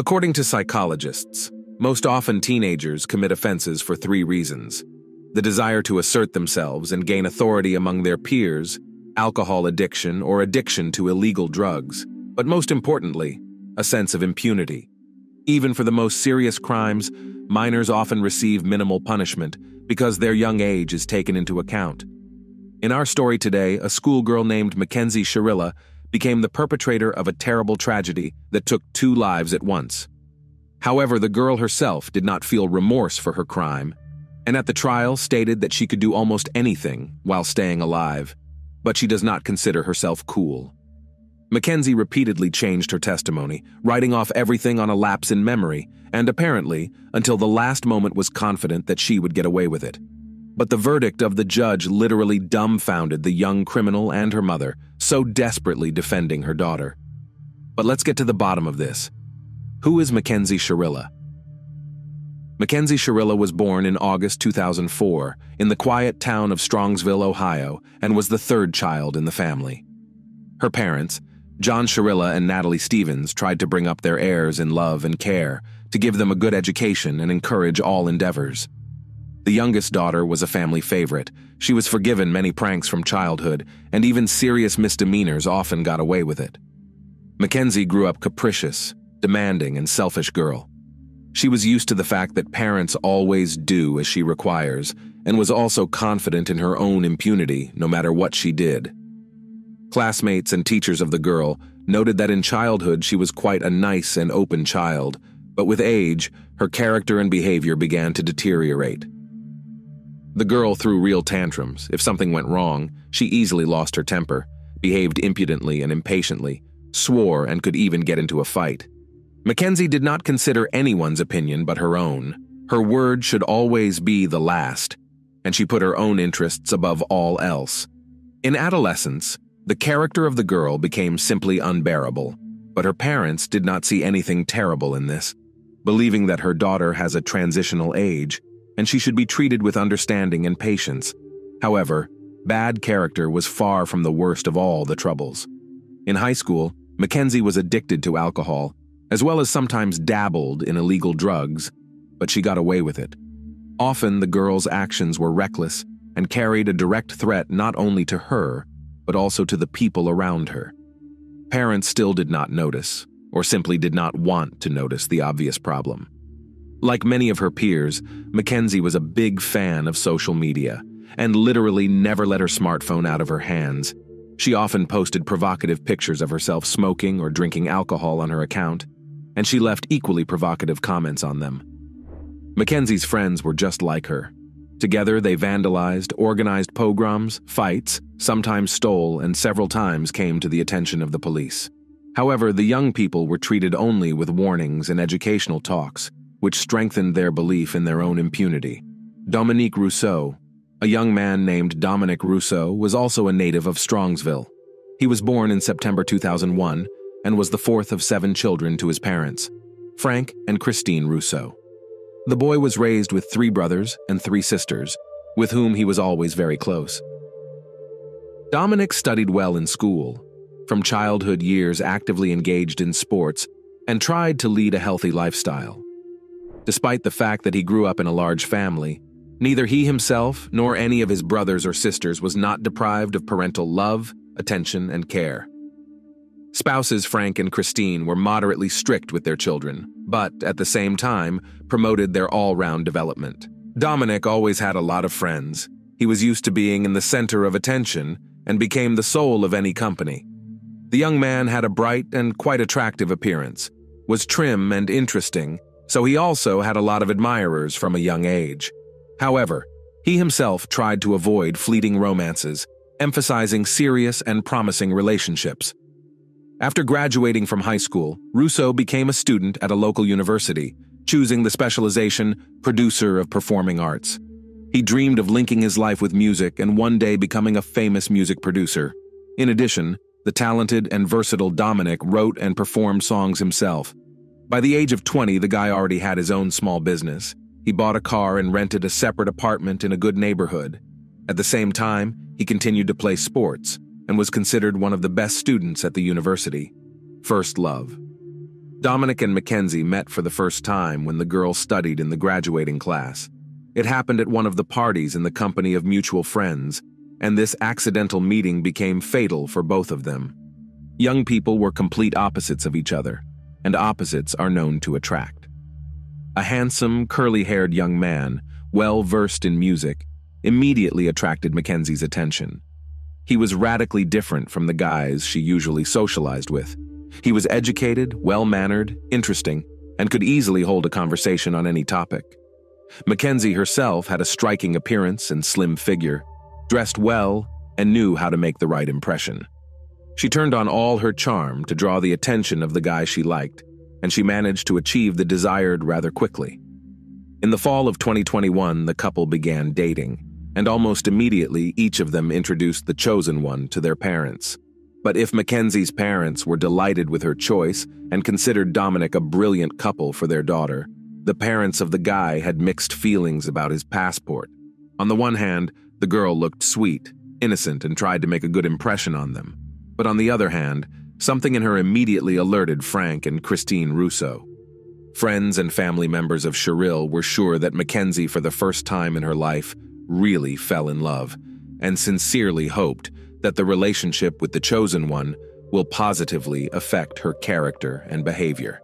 According to psychologists, most often teenagers commit offenses for three reasons the desire to assert themselves and gain authority among their peers, alcohol addiction, or addiction to illegal drugs, but most importantly, a sense of impunity. Even for the most serious crimes, minors often receive minimal punishment because their young age is taken into account. In our story today, a schoolgirl named Mackenzie Shirilla became the perpetrator of a terrible tragedy that took two lives at once. However, the girl herself did not feel remorse for her crime, and at the trial stated that she could do almost anything while staying alive, but she does not consider herself cool. Mackenzie repeatedly changed her testimony, writing off everything on a lapse in memory, and apparently, until the last moment was confident that she would get away with it. But the verdict of the judge literally dumbfounded the young criminal and her mother, so desperately defending her daughter. But let's get to the bottom of this. Who is Mackenzie Shirilla? Mackenzie Shirilla was born in August 2004 in the quiet town of Strongsville, Ohio, and was the third child in the family. Her parents, John Shirilla and Natalie Stevens, tried to bring up their heirs in love and care, to give them a good education and encourage all endeavors. The youngest daughter was a family favorite. She was forgiven many pranks from childhood, and even serious misdemeanors often got away with it. Mackenzie grew up a capricious, demanding, and selfish girl. She was used to the fact that parents always do as she requires, and was also confident in her own impunity no matter what she did. Classmates and teachers of the girl noted that in childhood she was quite a nice and open child, but with age, her character and behavior began to deteriorate. The girl threw real tantrums. If something went wrong, she easily lost her temper, behaved impudently and impatiently, swore, and could even get into a fight. Mackenzie did not consider anyone's opinion but her own. Her word should always be the last, and she put her own interests above all else. In adolescence, the character of the girl became simply unbearable, but her parents did not see anything terrible in this, believing that her daughter has a transitional age and she should be treated with understanding and patience. However, bad character was far from the worst of all the troubles. In high school, Mackenzie was addicted to alcohol, as well as sometimes dabbled in illegal drugs, but she got away with it. Often the girl's actions were reckless and carried a direct threat not only to her, but also to the people around her. Parents still did not notice, or simply did not want to notice the obvious problem. Like many of her peers, Mackenzie was a big fan of social media and literally never let her smartphone out of her hands. She often posted provocative pictures of herself smoking or drinking alcohol on her account, and she left equally provocative comments on them. Mackenzie's friends were just like her. Together, they vandalized, organized pogroms, fights, sometimes stole, and several times came to the attention of the police. However, the young people were treated only with warnings and educational talks, which strengthened their belief in their own impunity. Dominic Russo, a young man named Dominic Russo, was also a native of Strongsville. He was born in September 2001 and was the fourth of seven children to his parents, Frank and Christine Russo. The boy was raised with three brothers and three sisters, with whom he was always very close. Dominic studied well in school, from childhood years actively engaged in sports, and tried to lead a healthy lifestyle. Despite the fact that he grew up in a large family, neither he himself nor any of his brothers or sisters was not deprived of parental love, attention, and care. Spouses Frank and Christine were moderately strict with their children, but at the same time promoted their all round development. Dominic always had a lot of friends. He was used to being in the center of attention and became the soul of any company. The young man had a bright and quite attractive appearance, was trim and interesting, so he also had a lot of admirers from a young age. However, he himself tried to avoid fleeting romances, emphasizing serious and promising relationships. After graduating from high school, Russo became a student at a local university, choosing the specialization producer of performing arts. He dreamed of linking his life with music and one day becoming a famous music producer. In addition, the talented and versatile Dominic wrote and performed songs himself, by the age of 20, the guy already had his own small business. He bought a car and rented a separate apartment in a good neighborhood. At the same time, he continued to play sports and was considered one of the best students at the university. First love. Dominic and Mackenzie met for the first time when the girl studied in the graduating class. It happened at one of the parties in the company of mutual friends, and this accidental meeting became fatal for both of them. Young people were complete opposites of each other and opposites are known to attract. A handsome, curly haired young man, well versed in music, immediately attracted Mackenzie's attention. He was radically different from the guys she usually socialized with. He was educated, well mannered, interesting, and could easily hold a conversation on any topic. Mackenzie herself had a striking appearance and slim figure, dressed well, and knew how to make the right impression. She turned on all her charm to draw the attention of the guy she liked, and she managed to achieve the desired rather quickly. In the fall of 2021, the couple began dating, and almost immediately each of them introduced the chosen one to their parents. But if Mackenzie's parents were delighted with her choice and considered Dominic a brilliant couple for their daughter, the parents of the guy had mixed feelings about his passport. On the one hand, the girl looked sweet, innocent, and tried to make a good impression on them. But on the other hand, something in her immediately alerted Frank and Christine Russo. Friends and family members of Cheryl were sure that Mackenzie, for the first time in her life, really fell in love, and sincerely hoped that the relationship with the chosen one will positively affect her character and behavior.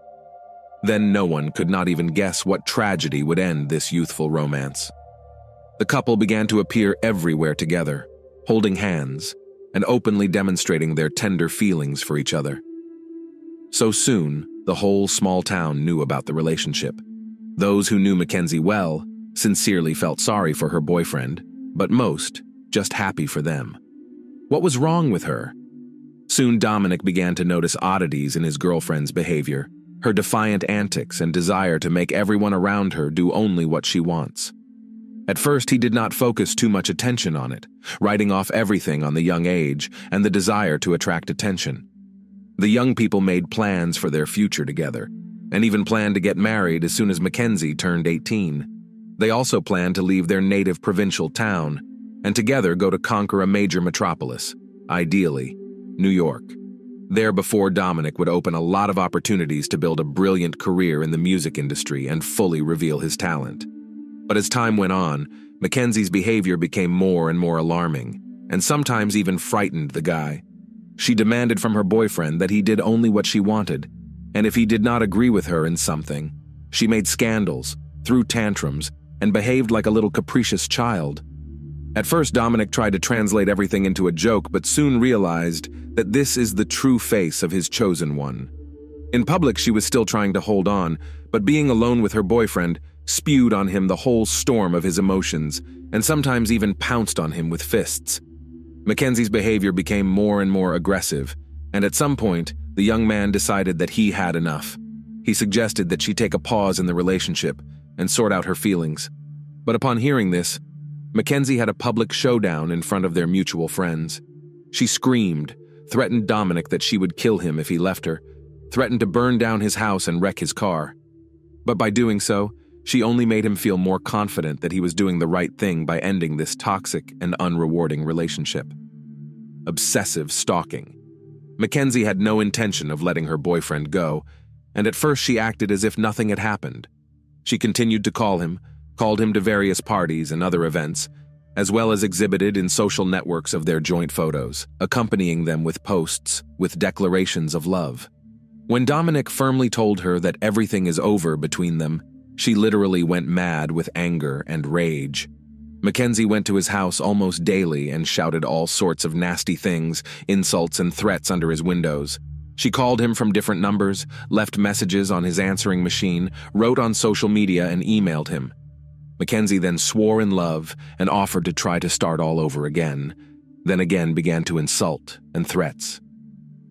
Then no one could not even guess what tragedy would end this youthful romance. The couple began to appear everywhere together, holding hands and openly demonstrating their tender feelings for each other. So soon, the whole small town knew about the relationship. Those who knew Mackenzie well sincerely felt sorry for her boyfriend, but most just happy for them. What was wrong with her? Soon Dominic began to notice oddities in his girlfriend's behavior, her defiant antics and desire to make everyone around her do only what she wants. At first, he did not focus too much attention on it, writing off everything on the young age and the desire to attract attention. The young people made plans for their future together, and even planned to get married as soon as Mackenzie turned 18. They also planned to leave their native provincial town and together go to conquer a major metropolis, ideally, New York. There before Dominic would open a lot of opportunities to build a brilliant career in the music industry and fully reveal his talent. But as time went on, Mackenzie's behavior became more and more alarming, and sometimes even frightened the guy. She demanded from her boyfriend that he did only what she wanted, and if he did not agree with her in something, she made scandals, threw tantrums, and behaved like a little capricious child. At first, Dominic tried to translate everything into a joke, but soon realized that this is the true face of his chosen one. In public, she was still trying to hold on, but being alone with her boyfriend spewed on him the whole storm of his emotions, and sometimes even pounced on him with fists. Mackenzie's behavior became more and more aggressive, and at some point, the young man decided that he had enough. He suggested that she take a pause in the relationship and sort out her feelings. But upon hearing this, Mackenzie had a public showdown in front of their mutual friends. She screamed, threatened Dominic that she would kill him if he left her, threatened to burn down his house and wreck his car. But by doing so, she only made him feel more confident that he was doing the right thing by ending this toxic and unrewarding relationship. Obsessive stalking. Mackenzie had no intention of letting her boyfriend go, and at first she acted as if nothing had happened. She continued to call him, called him to various parties and other events, as well as exhibited in social networks of their joint photos, accompanying them with posts with declarations of love. When Dominic firmly told her that everything is over between them, she literally went mad with anger and rage. Mackenzie went to his house almost daily and shouted all sorts of nasty things, insults, and threats under his windows. She called him from different numbers, left messages on his answering machine, wrote on social media, and emailed him. Mackenzie then swore in love and offered to try to start all over again, then again began to insult and threats.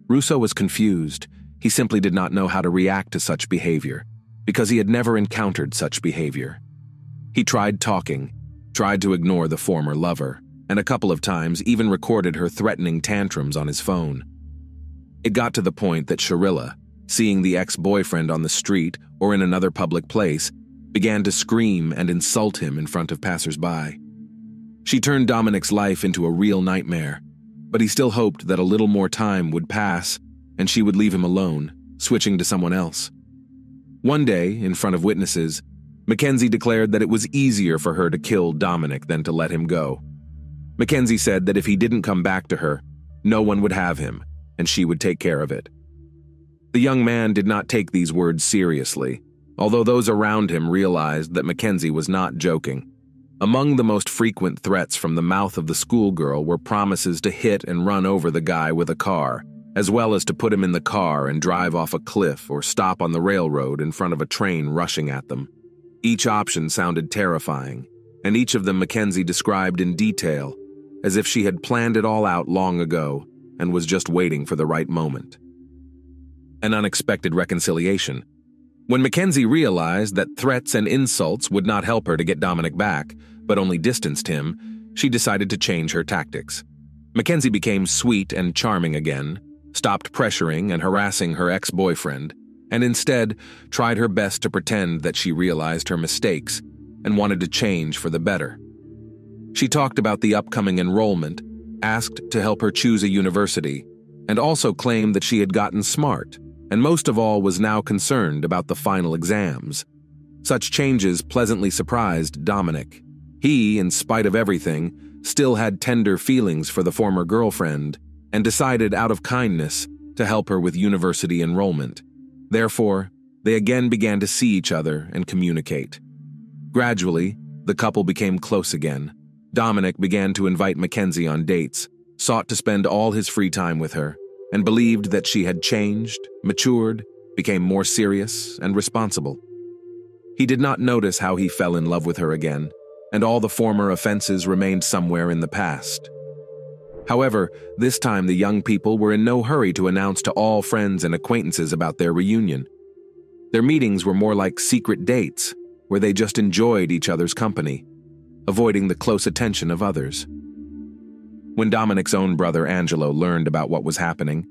Russo was confused. He simply did not know how to react to such behavior because he had never encountered such behavior. He tried talking, tried to ignore the former lover, and a couple of times even recorded her threatening tantrums on his phone. It got to the point that Shirilla, seeing the ex boyfriend on the street or in another public place, began to scream and insult him in front of passersby. She turned Dominic's life into a real nightmare, but he still hoped that a little more time would pass and she would leave him alone, switching to someone else. One day, in front of witnesses, Mackenzie declared that it was easier for her to kill Dominic than to let him go. Mackenzie said that if he didn't come back to her, no one would have him, and she would take care of it. The young man did not take these words seriously, although those around him realized that Mackenzie was not joking. Among the most frequent threats from the mouth of the schoolgirl were promises to hit and run over the guy with a car, as well as to put him in the car and drive off a cliff or stop on the railroad in front of a train rushing at them. Each option sounded terrifying, and each of them Mackenzie described in detail, as if she had planned it all out long ago and was just waiting for the right moment. An unexpected reconciliation. When Mackenzie realized that threats and insults would not help her to get Dominic back, but only distanced him, she decided to change her tactics. Mackenzie became sweet and charming again, stopped pressuring and harassing her ex-boyfriend, and instead tried her best to pretend that she realized her mistakes and wanted to change for the better. She talked about the upcoming enrollment, asked to help her choose a university, and also claimed that she had gotten smart, and most of all was now concerned about the final exams. Such changes pleasantly surprised Dominic. He, in spite of everything, still had tender feelings for the former girlfriend and decided out of kindness to help her with university enrollment. Therefore, they again began to see each other and communicate. Gradually, the couple became close again. Dominic began to invite Mackenzie on dates, sought to spend all his free time with her, and believed that she had changed, matured, became more serious and responsible. He did not notice how he fell in love with her again, and all the former offenses remained somewhere in the past. However, this time the young people were in no hurry to announce to all friends and acquaintances about their reunion. Their meetings were more like secret dates, where they just enjoyed each other's company, avoiding the close attention of others. When Dominic's own brother Angelo learned about what was happening,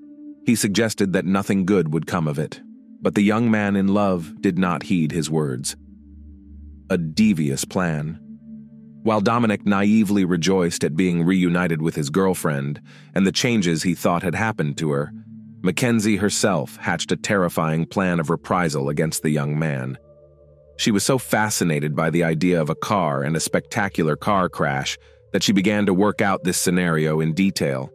he suggested that nothing good would come of it, but the young man in love did not heed his words. A devious plan. While Dominic naively rejoiced at being reunited with his girlfriend and the changes he thought had happened to her, Mackenzie herself hatched a terrifying plan of reprisal against the young man. She was so fascinated by the idea of a car and a spectacular car crash that she began to work out this scenario in detail.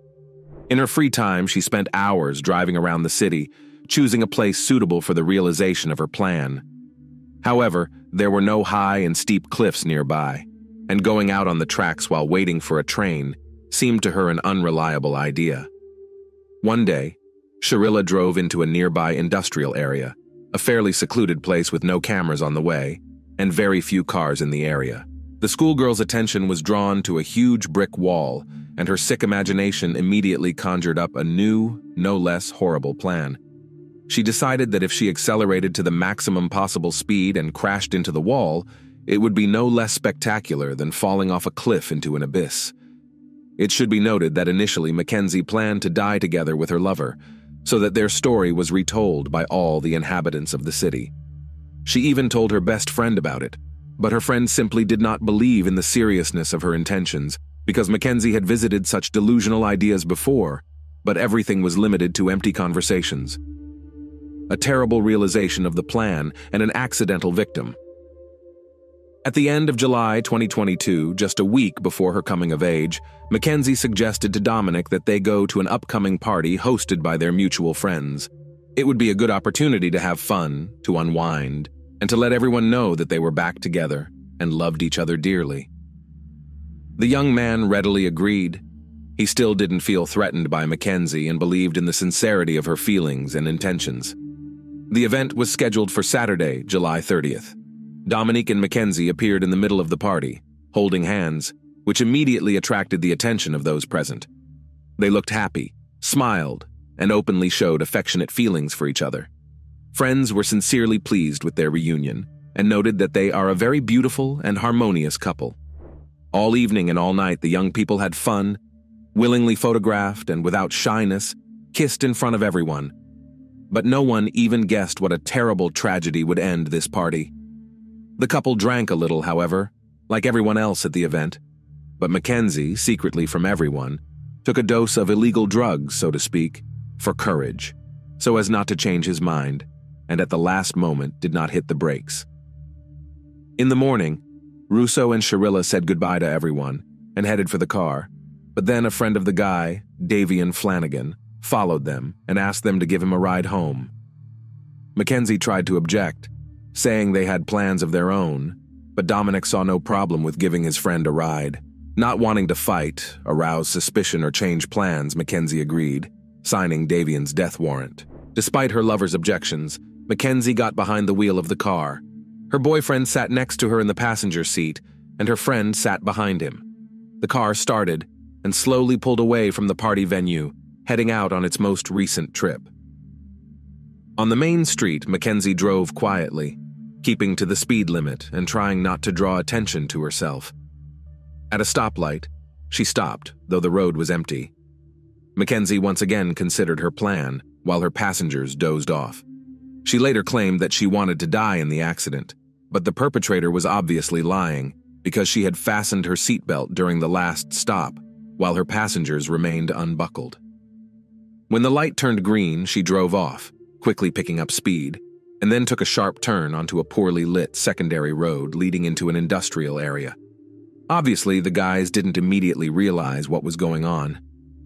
In her free time, she spent hours driving around the city, choosing a place suitable for the realization of her plan. However, there were no high and steep cliffs nearby, and going out on the tracks while waiting for a train seemed to her an unreliable idea. One day, Shirilla drove into a nearby industrial area a fairly secluded place with no cameras on the way, and very few cars in the area. The schoolgirl's attention was drawn to a huge brick wall, and her sick imagination immediately conjured up a new, no less horrible plan. She decided that if she accelerated to the maximum possible speed and crashed into the wall, it would be no less spectacular than falling off a cliff into an abyss. It should be noted that initially Mackenzie planned to die together with her lover, so that their story was retold by all the inhabitants of the city. She even told her best friend about it, but her friend simply did not believe in the seriousness of her intentions because Mackenzie had visited such delusional ideas before, but everything was limited to empty conversations. A terrible realization of the plan and an accidental victim. At the end of July 2022, just a week before her coming of age, Mackenzie suggested to Dominic that they go to an upcoming party hosted by their mutual friends. It would be a good opportunity to have fun, to unwind, and to let everyone know that they were back together and loved each other dearly. The young man readily agreed. He still didn't feel threatened by Mackenzie and believed in the sincerity of her feelings and intentions. The event was scheduled for Saturday, July 30th. Dominic and Mackenzie appeared in the middle of the party, holding hands, which immediately attracted the attention of those present. They looked happy, smiled, and openly showed affectionate feelings for each other. Friends were sincerely pleased with their reunion and noted that they are a very beautiful and harmonious couple. All evening and all night, the young people had fun, willingly photographed and without shyness, kissed in front of everyone. But no one even guessed what a terrible tragedy would end this party. The couple drank a little, however, like everyone else at the event. But Mackenzie, secretly from everyone, took a dose of illegal drugs, so to speak, for courage, so as not to change his mind, and at the last moment did not hit the brakes. In the morning, Russo and Shirilla said goodbye to everyone and headed for the car, but then a friend of the guy, Davion Flanagan, followed them and asked them to give him a ride home. Mackenzie tried to object, saying they had plans of their own, but Dominic saw no problem with giving his friend a ride. Not wanting to fight, arouse suspicion, or change plans, Mackenzie agreed, signing Davion's death warrant. Despite her lover's objections, Mackenzie got behind the wheel of the car. Her boyfriend sat next to her in the passenger seat, and her friend sat behind him. The car started and slowly pulled away from the party venue, heading out on its most recent trip. On the main street, Mackenzie drove quietly, keeping to the speed limit and trying not to draw attention to herself. At a stoplight, she stopped, though the road was empty, Mackenzie once again considered her plan, while her passengers dozed off. She later claimed that she wanted to die in the accident, but the perpetrator was obviously lying because she had fastened her seatbelt during the last stop, while her passengers remained unbuckled. When the light turned green, she drove off, quickly picking up speed, and then took a sharp turn onto a poorly lit secondary road leading into an industrial area. Obviously, the guys didn't immediately realize what was going on,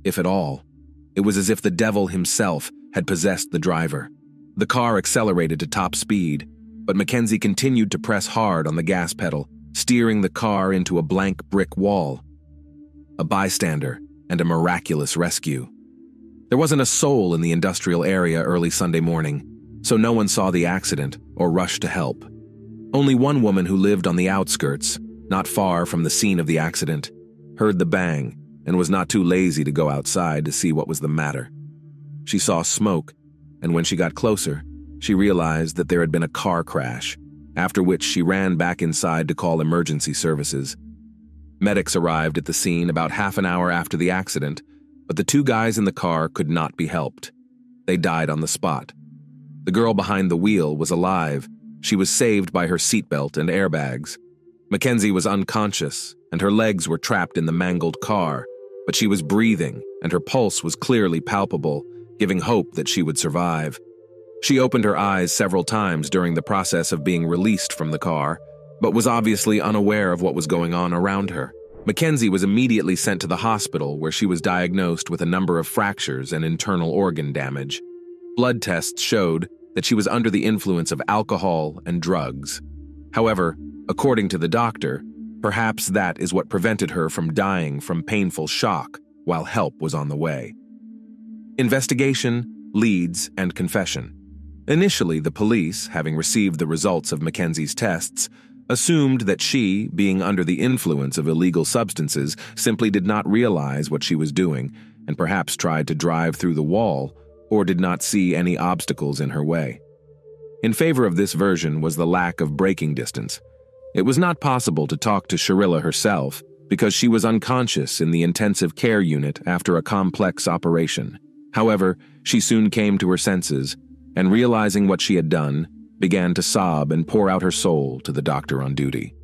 if at all. It was as if the devil himself had possessed the driver. The car accelerated to top speed, but Mackenzie continued to press hard on the gas pedal, steering the car into a blank brick wall. A bystander and a miraculous rescue. There wasn't a soul in the industrial area early Sunday morning, so no one saw the accident or rushed to help. Only one woman who lived on the outskirts, not far from the scene of the accident, heard the bang and was not too lazy to go outside to see what was the matter. She saw smoke, and when she got closer, she realized that there had been a car crash, after which she ran back inside to call emergency services. Medics arrived at the scene about half an hour after the accident, but the two guys in the car could not be helped. They died on the spot. The girl behind the wheel was alive. She was saved by her seatbelt and airbags. Mackenzie was unconscious, and her legs were trapped in the mangled car, but she was breathing, and her pulse was clearly palpable, giving hope that she would survive. She opened her eyes several times during the process of being released from the car, but was obviously unaware of what was going on around her. Mackenzie was immediately sent to the hospital where she was diagnosed with a number of fractures and internal organ damage. Blood tests showed that she was under the influence of alcohol and drugs. However, according to the doctor, perhaps that is what prevented her from dying from painful shock while help was on the way. Investigation, leads, and confession. Initially, the police, having received the results of Mackenzie's tests, assumed that she, being under the influence of illegal substances, simply did not realize what she was doing and perhaps tried to drive through the wall or did not see any obstacles in her way. In favor of this version was the lack of braking distance. It was not possible to talk to Shirilla herself because she was unconscious in the intensive care unit after a complex operation. However, she soon came to her senses and, realizing what she had done, began to sob and pour out her soul to the doctor on duty.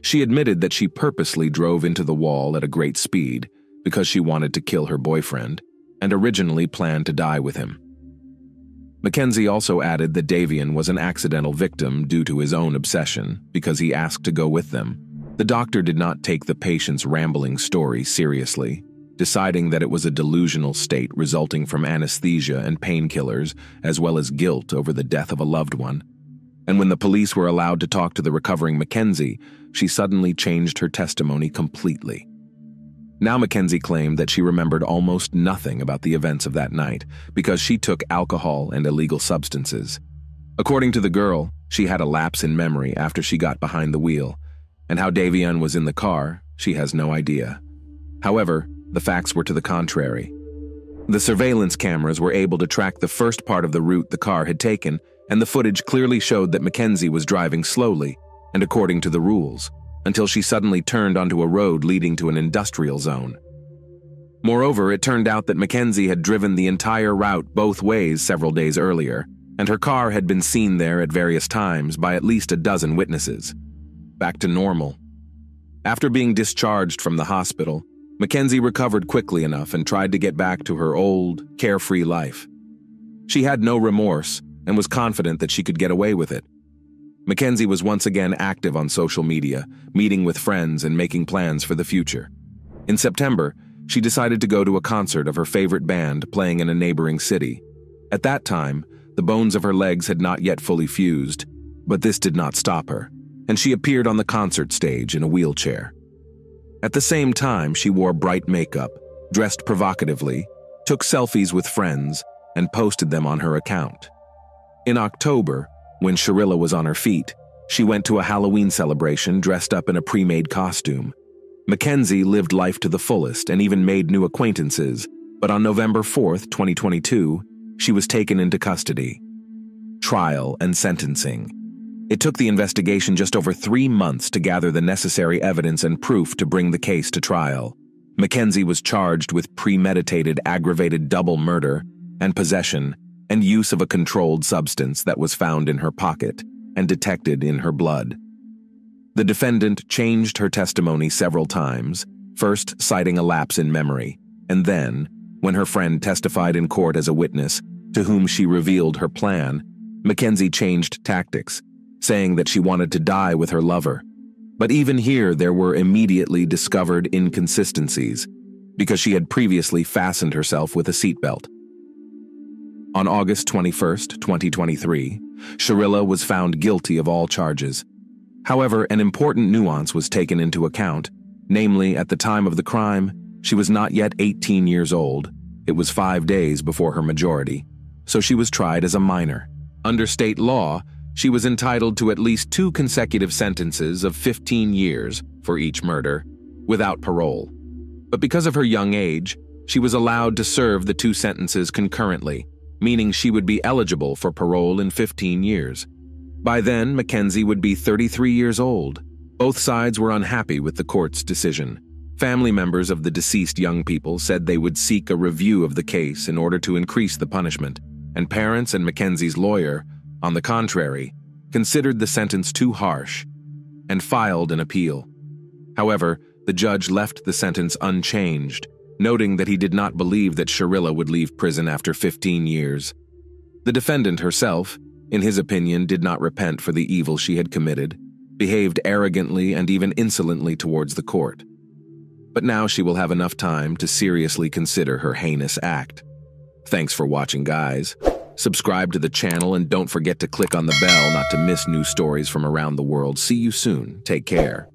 She admitted that she purposely drove into the wall at a great speed because she wanted to kill her boyfriend and originally planned to die with him. Mackenzie also added that Davion was an accidental victim due to his own obsession because he asked to go with them. The doctor did not take the patient's rambling story seriously, deciding that it was a delusional state resulting from anesthesia and painkillers, as well as guilt over the death of a loved one. And when the police were allowed to talk to the recovering Mackenzie, she suddenly changed her testimony completely. Now Mackenzie claimed that she remembered almost nothing about the events of that night because she took alcohol and illegal substances. According to the girl, she had a lapse in memory after she got behind the wheel, and how Davion was in the car, she has no idea. However, the facts were to the contrary. The surveillance cameras were able to track the first part of the route the car had taken, and the footage clearly showed that Mackenzie was driving slowly and according to the rules until she suddenly turned onto a road leading to an industrial zone. Moreover, it turned out that Mackenzie had driven the entire route both ways several days earlier, and her car had been seen there at various times by at least a dozen witnesses. Back to normal. After being discharged from the hospital, Mackenzie recovered quickly enough and tried to get back to her old, carefree life. She had no remorse and was confident that she could get away with it. Mackenzie was once again active on social media, meeting with friends and making plans for the future. In September, she decided to go to a concert of her favorite band playing in a neighboring city. At that time, the bones of her legs had not yet fully fused, but this did not stop her, and she appeared on the concert stage in a wheelchair. At the same time, she wore bright makeup, dressed provocatively, took selfies with friends, and posted them on her account. In October, when Shirilla was on her feet, she went to a Halloween celebration dressed up in a pre made costume. Mackenzie lived life to the fullest and even made new acquaintances, but on November 4, 2022, she was taken into custody. Trial and sentencing. It took the investigation just over three months to gather the necessary evidence and proof to bring the case to trial. Mackenzie was charged with premeditated aggravated double murder and possession and use of a controlled substance that was found in her pocket and detected in her blood. The defendant changed her testimony several times, first citing a lapse in memory, and then, when her friend testified in court as a witness, to whom she revealed her plan, Mackenzie changed tactics, saying that she wanted to die with her lover. But even here, there were immediately discovered inconsistencies, because she had previously fastened herself with a seatbelt. On August 21, 2023, Shirilla was found guilty of all charges. However, an important nuance was taken into account, namely, at the time of the crime, she was not yet 18 years old. It was five days before her majority, so she was tried as a minor. Under state law, she was entitled to at least two consecutive sentences of 15 years for each murder, without parole. But because of her young age, she was allowed to serve the two sentences concurrently, meaning she would be eligible for parole in 15 years. By then, Mackenzie would be 33 years old. Both sides were unhappy with the court's decision. Family members of the deceased young people said they would seek a review of the case in order to increase the punishment, and parents and Mackenzie's lawyer, on the contrary, considered the sentence too harsh and filed an appeal. However, the judge left the sentence unchanged, noting that he did not believe that Shirilla would leave prison after 15 years. The defendant herself, in his opinion, did not repent for the evil she had committed, behaved arrogantly and even insolently towards the court. But now she will have enough time to seriously consider her heinous act. Thanks for watching, guys. Subscribe to the channel and don't forget to click on the bell not to miss new stories from around the world. See you soon. Take care.